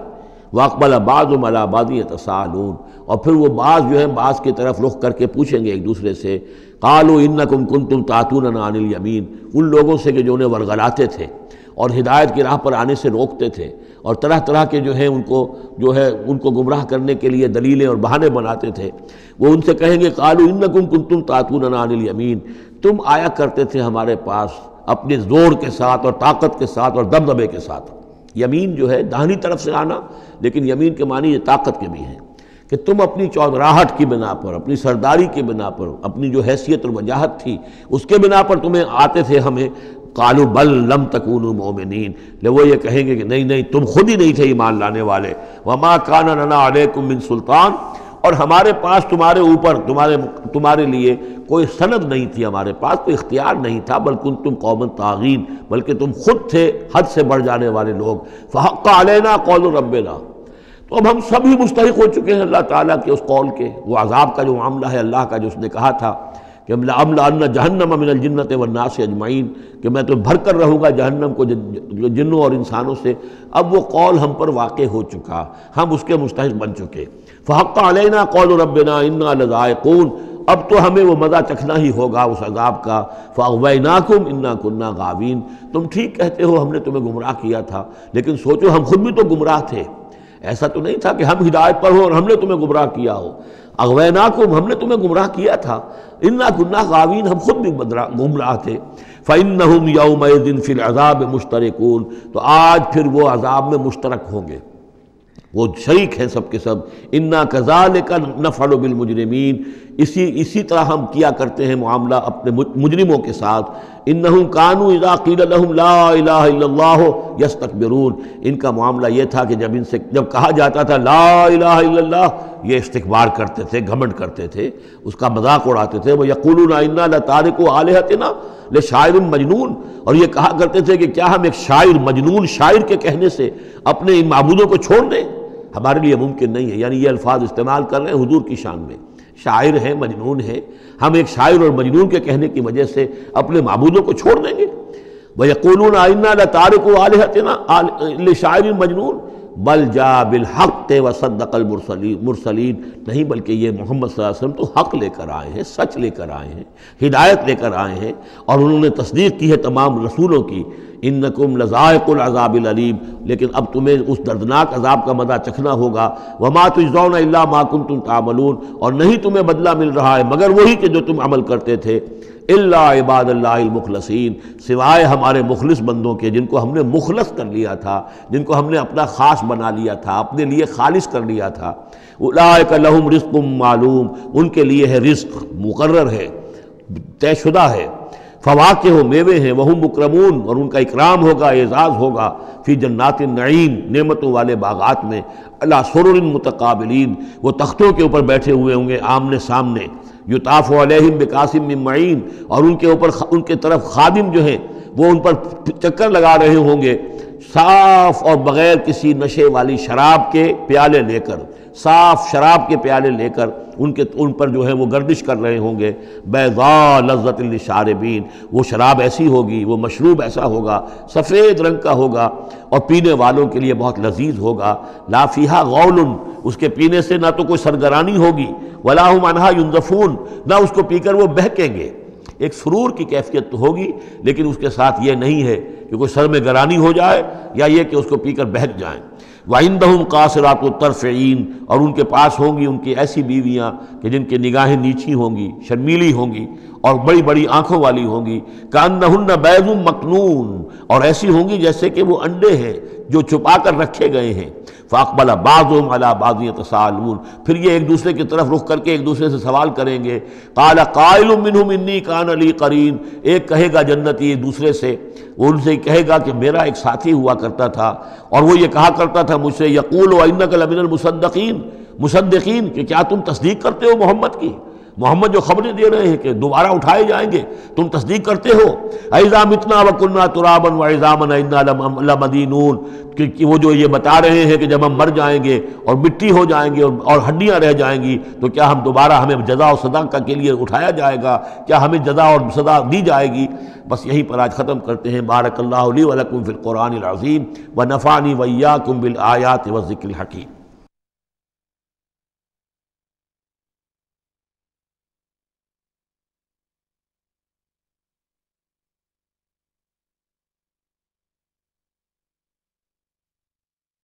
S1: वाकबल बाज मलाबादी तसालून और फिर वो बाज जो है, बाज की तरफ़ रुख करके पूछेंगे एक दूसरे से, कालो इन कुम कुन तुम तातून अनिल यमीन। उन लोगों से कि जो उन्हें वरगलाते थे। और हिदायत की राह पर आने से रोकते थे और तरह तरह के जो है उनको, जो है उनको गुमराह करने के लिए दलीलें और बहाने बनाते थे। वो उनसे कहेंगे, कालू इन कुम कुन तुम तातून अनिल यमीन। तुम आया करते थे हमारे पास अपने ज़ोर के साथ और ताकत के साथ और दबदबे के साथ। यमीन जो है दाहनी तरफ़ से आना, लेकिन यमीन के मानी ये ताकत के भी हैं कि तुम अपनी चौधराहट की बिना पर, अपनी सरदारी की बिना पर, अपनी जो हैसियत और वजाहत थी, उसके बिना पर तुम्हें आते थे हमें। कालू बल लम तकून मोमिन ले वो ये कहेंगे कि नहीं नहीं, तुम खुद ही नहीं थे ईमान लाने वाले। वमा काना नना अलैकुम बिन सुल्तान। और हमारे पास तुम्हारे ऊपर, तुम्हारे तुम्हारे लिए कोई सनद नहीं थी हमारे पास, कोई इख्तियार नहीं था, बल्कि तुम कौमन तागीन, बल्कि तुम खुद थे हद से बढ़ जाने वाले लोग। फ़हक्का अलैना कौल रबना तो अब हम सभी मुस्तक हो चुके हैं अल्लाह ताला के उस कौल के। वो अजाब का जो मामला है, अल्लाह का जो उसने कहा था। कि अमला जहन्नम अमिन जन्नत वन्ना से अजमाइन, कि मैं तो भर कर रहूँगा जहन्नम को जिन्नों और इंसानों से। अब वो कौल हम पर वाक़ हो चुका। हम उसके मुस्तक बन चुके। फ़हक्का अलैना कौल रबना इन्ना लजायकून अब तो हमें वो मज़ा चखना ही होगा उस अजाब का। फ़ावैनाकुम इन्ना कुन्ना गावीन। तुम ठीक कहते हो, हमने तुम्हें गुमराह किया था। लेकिन सोचो, हम खुद भी तो गुमराह थे। ऐसा तो नहीं था कि हम हिदायत पर हो और हमने तुम्हें गुमराह किया हो। अगवैनाकुम, हमने तुम्हें गुमराह किया था। इन्ना गुन्ना गावीन, हम खुद भी गुमराह थे। फ़ैन यौम दिन फिर अजाब मुश्तरकून। तो आज फिर वो अजाब में मुश्तरक होंगे। वो शरीक हैं सब के सब। इन्ना कज़ाल का नफ़ल बिलमजरमीन इसी इसी तरह हम किया करते हैं मामला अपने मुजरिमों के साथ। इन कानू ला यस तकबरून इनका मामला ये था कि जब इनसे, जब कहा जाता था ला इला ये इस्तकबार करते थे, घमंड करते थे, उसका मज़ाक उड़ाते थे, वो यकूल इन्ना तारिक आलहतना ले शायर मजनून। और ये कहा करते थे कि क्या हम एक शायर मजनून, शायर के कहने से अपने इन मबूदों को छोड़ दें? हमारे लिए मुमकिन नहीं है। यानी ये अल्फाज इस्तेमाल कर रहे हैं हजूर की शान में। शायर है, मजनून है। हम एक शायर और मजनून के कहने की वजह से अपने मबूदों को छोड़ देंगे। वह आइना तारक आलहतना शायर मजनून। बल जा बिल हक व सदकल मुरसलीन। नहीं, बल्कि ये मोहम्मद वसल्लम तो हक लेकर आए हैं, सच लेकर आए हैं, हिदायत लेकर आए हैं। और उन्होंने तस्दीक की है तमाम रसूलों की। इन नकुम लजायकुलज़ाबिललीम लेकिन अब तुम्हें उस दर्दनाक अजाब का मदा चखना होगा। वह वमा तुजौन माकुम तुम तामलून। और नहीं तुम्हें बदला मिल रहा है, मगर वही कि जो तुम अमल करते थे। इबादमुखलसिन सिवाय हमारे मुखलिस बंदों के, जिनको हमने मुखलस कर लिया था, जिनको हमने अपना ख़ास बना लिया था, अपने लिए खालिश कर लिया था। उलाक लहम रिस्क मालूम। उनके लिए है रिस्क मुकर है तयशुदा है। फवाके हो मेवे हैं, वह मुक्रमून, और उनका इकराम होगा, एजाज़ होगा। फिर जन्नात नईम, नेमतों वाले बागात में। अल्लाह सुर मुतकाबलिन, वो तख्तों के ऊपर बैठे हुए होंगे, आमने सामने। युताफ़ अलहम बेकासिम मईन, और उनके ऊपर उनके तरफ़ खादिम जो हैं, वो उन पर चक्कर लगा रहे होंगे। साफ़ और बग़ैर किसी नशे वाली शराब के प्याले लेकर। साफ़ शराब के प्याले लेकर उनके, उन पर जो है वो गर्दिश कर रहे होंगे। बैज़ा लज्जत शारबीन वो शराब ऐसी होगी, वो मशरूब ऐसा होगा, सफ़ेद रंग का होगा और पीने वालों के लिए बहुत लजीज होगा। लाफिहा गौल उसके पीने से ना तो कोई सरगरानी होगी वलाहम अनहा युनजफून। ना उसको पीकर वो बहकेंगे। एक सुरूर की कैफियत तो होगी, लेकिन उसके साथ ये नहीं है कि कोई सर में गरानी हो जाए या ये कि उसको पीकर बहक जाएँ। वाइंदहम कासरात तरफ़ीन और उनके पास होंगी उनकी ऐसी बीवियाँ कि जिनकी निगाहें नीची होंगी, शर्मीली होंगी, और बड़ी बड़ी आँखों वाली होंगी। कान बैजुम मकनून, और ऐसी होंगी जैसे कि वो अंडे हैं जो छुपा कर रखे गए हैं। फ़ाकबला बाज़ुम अला बाजी तसालून फिर ये एक दूसरे की तरफ़ रुख करके एक दूसरे से सवाल करेंगे। काला कायल कान अली करीन। एक कहेगा जन्नती, दूसरे से। वो उनसे कहेगा कि मेरा एक साथी हुआ करता था। और वो ये कहा करता था मुझसे, यकूल व इन कलमिन मुसद्दीन मुसद्दीन कि क्या तुम तस्दीक करते हो मोहम्मद की? मोहम्मद जो खबरें दे रहे हैं कि दोबारा उठाए जाएँगे तुम तस्दीक करते हो। ऐज़ाम इतना वकुन्ना तुराबन व ऐज़ामन मदीनून कि वो जो ये बता रहे हैं कि जब हम मर जाएँगे और मिट्टी हो जाएँगे और, और हड्डियाँ रह जाएँगी तो क्या हम दोबारा हमें जजा और सदा का के लिए उठाया जाएगा? क्या हमें जजा और सदा दी जाएगी? बस यहीं पर आज ख़त्म करते हैं। बारक अल्लाकुम फ़िल क़ुरान अज़ीम व नफ़ानी वैया कुम बिल आयात व ज़िक्र हकीम।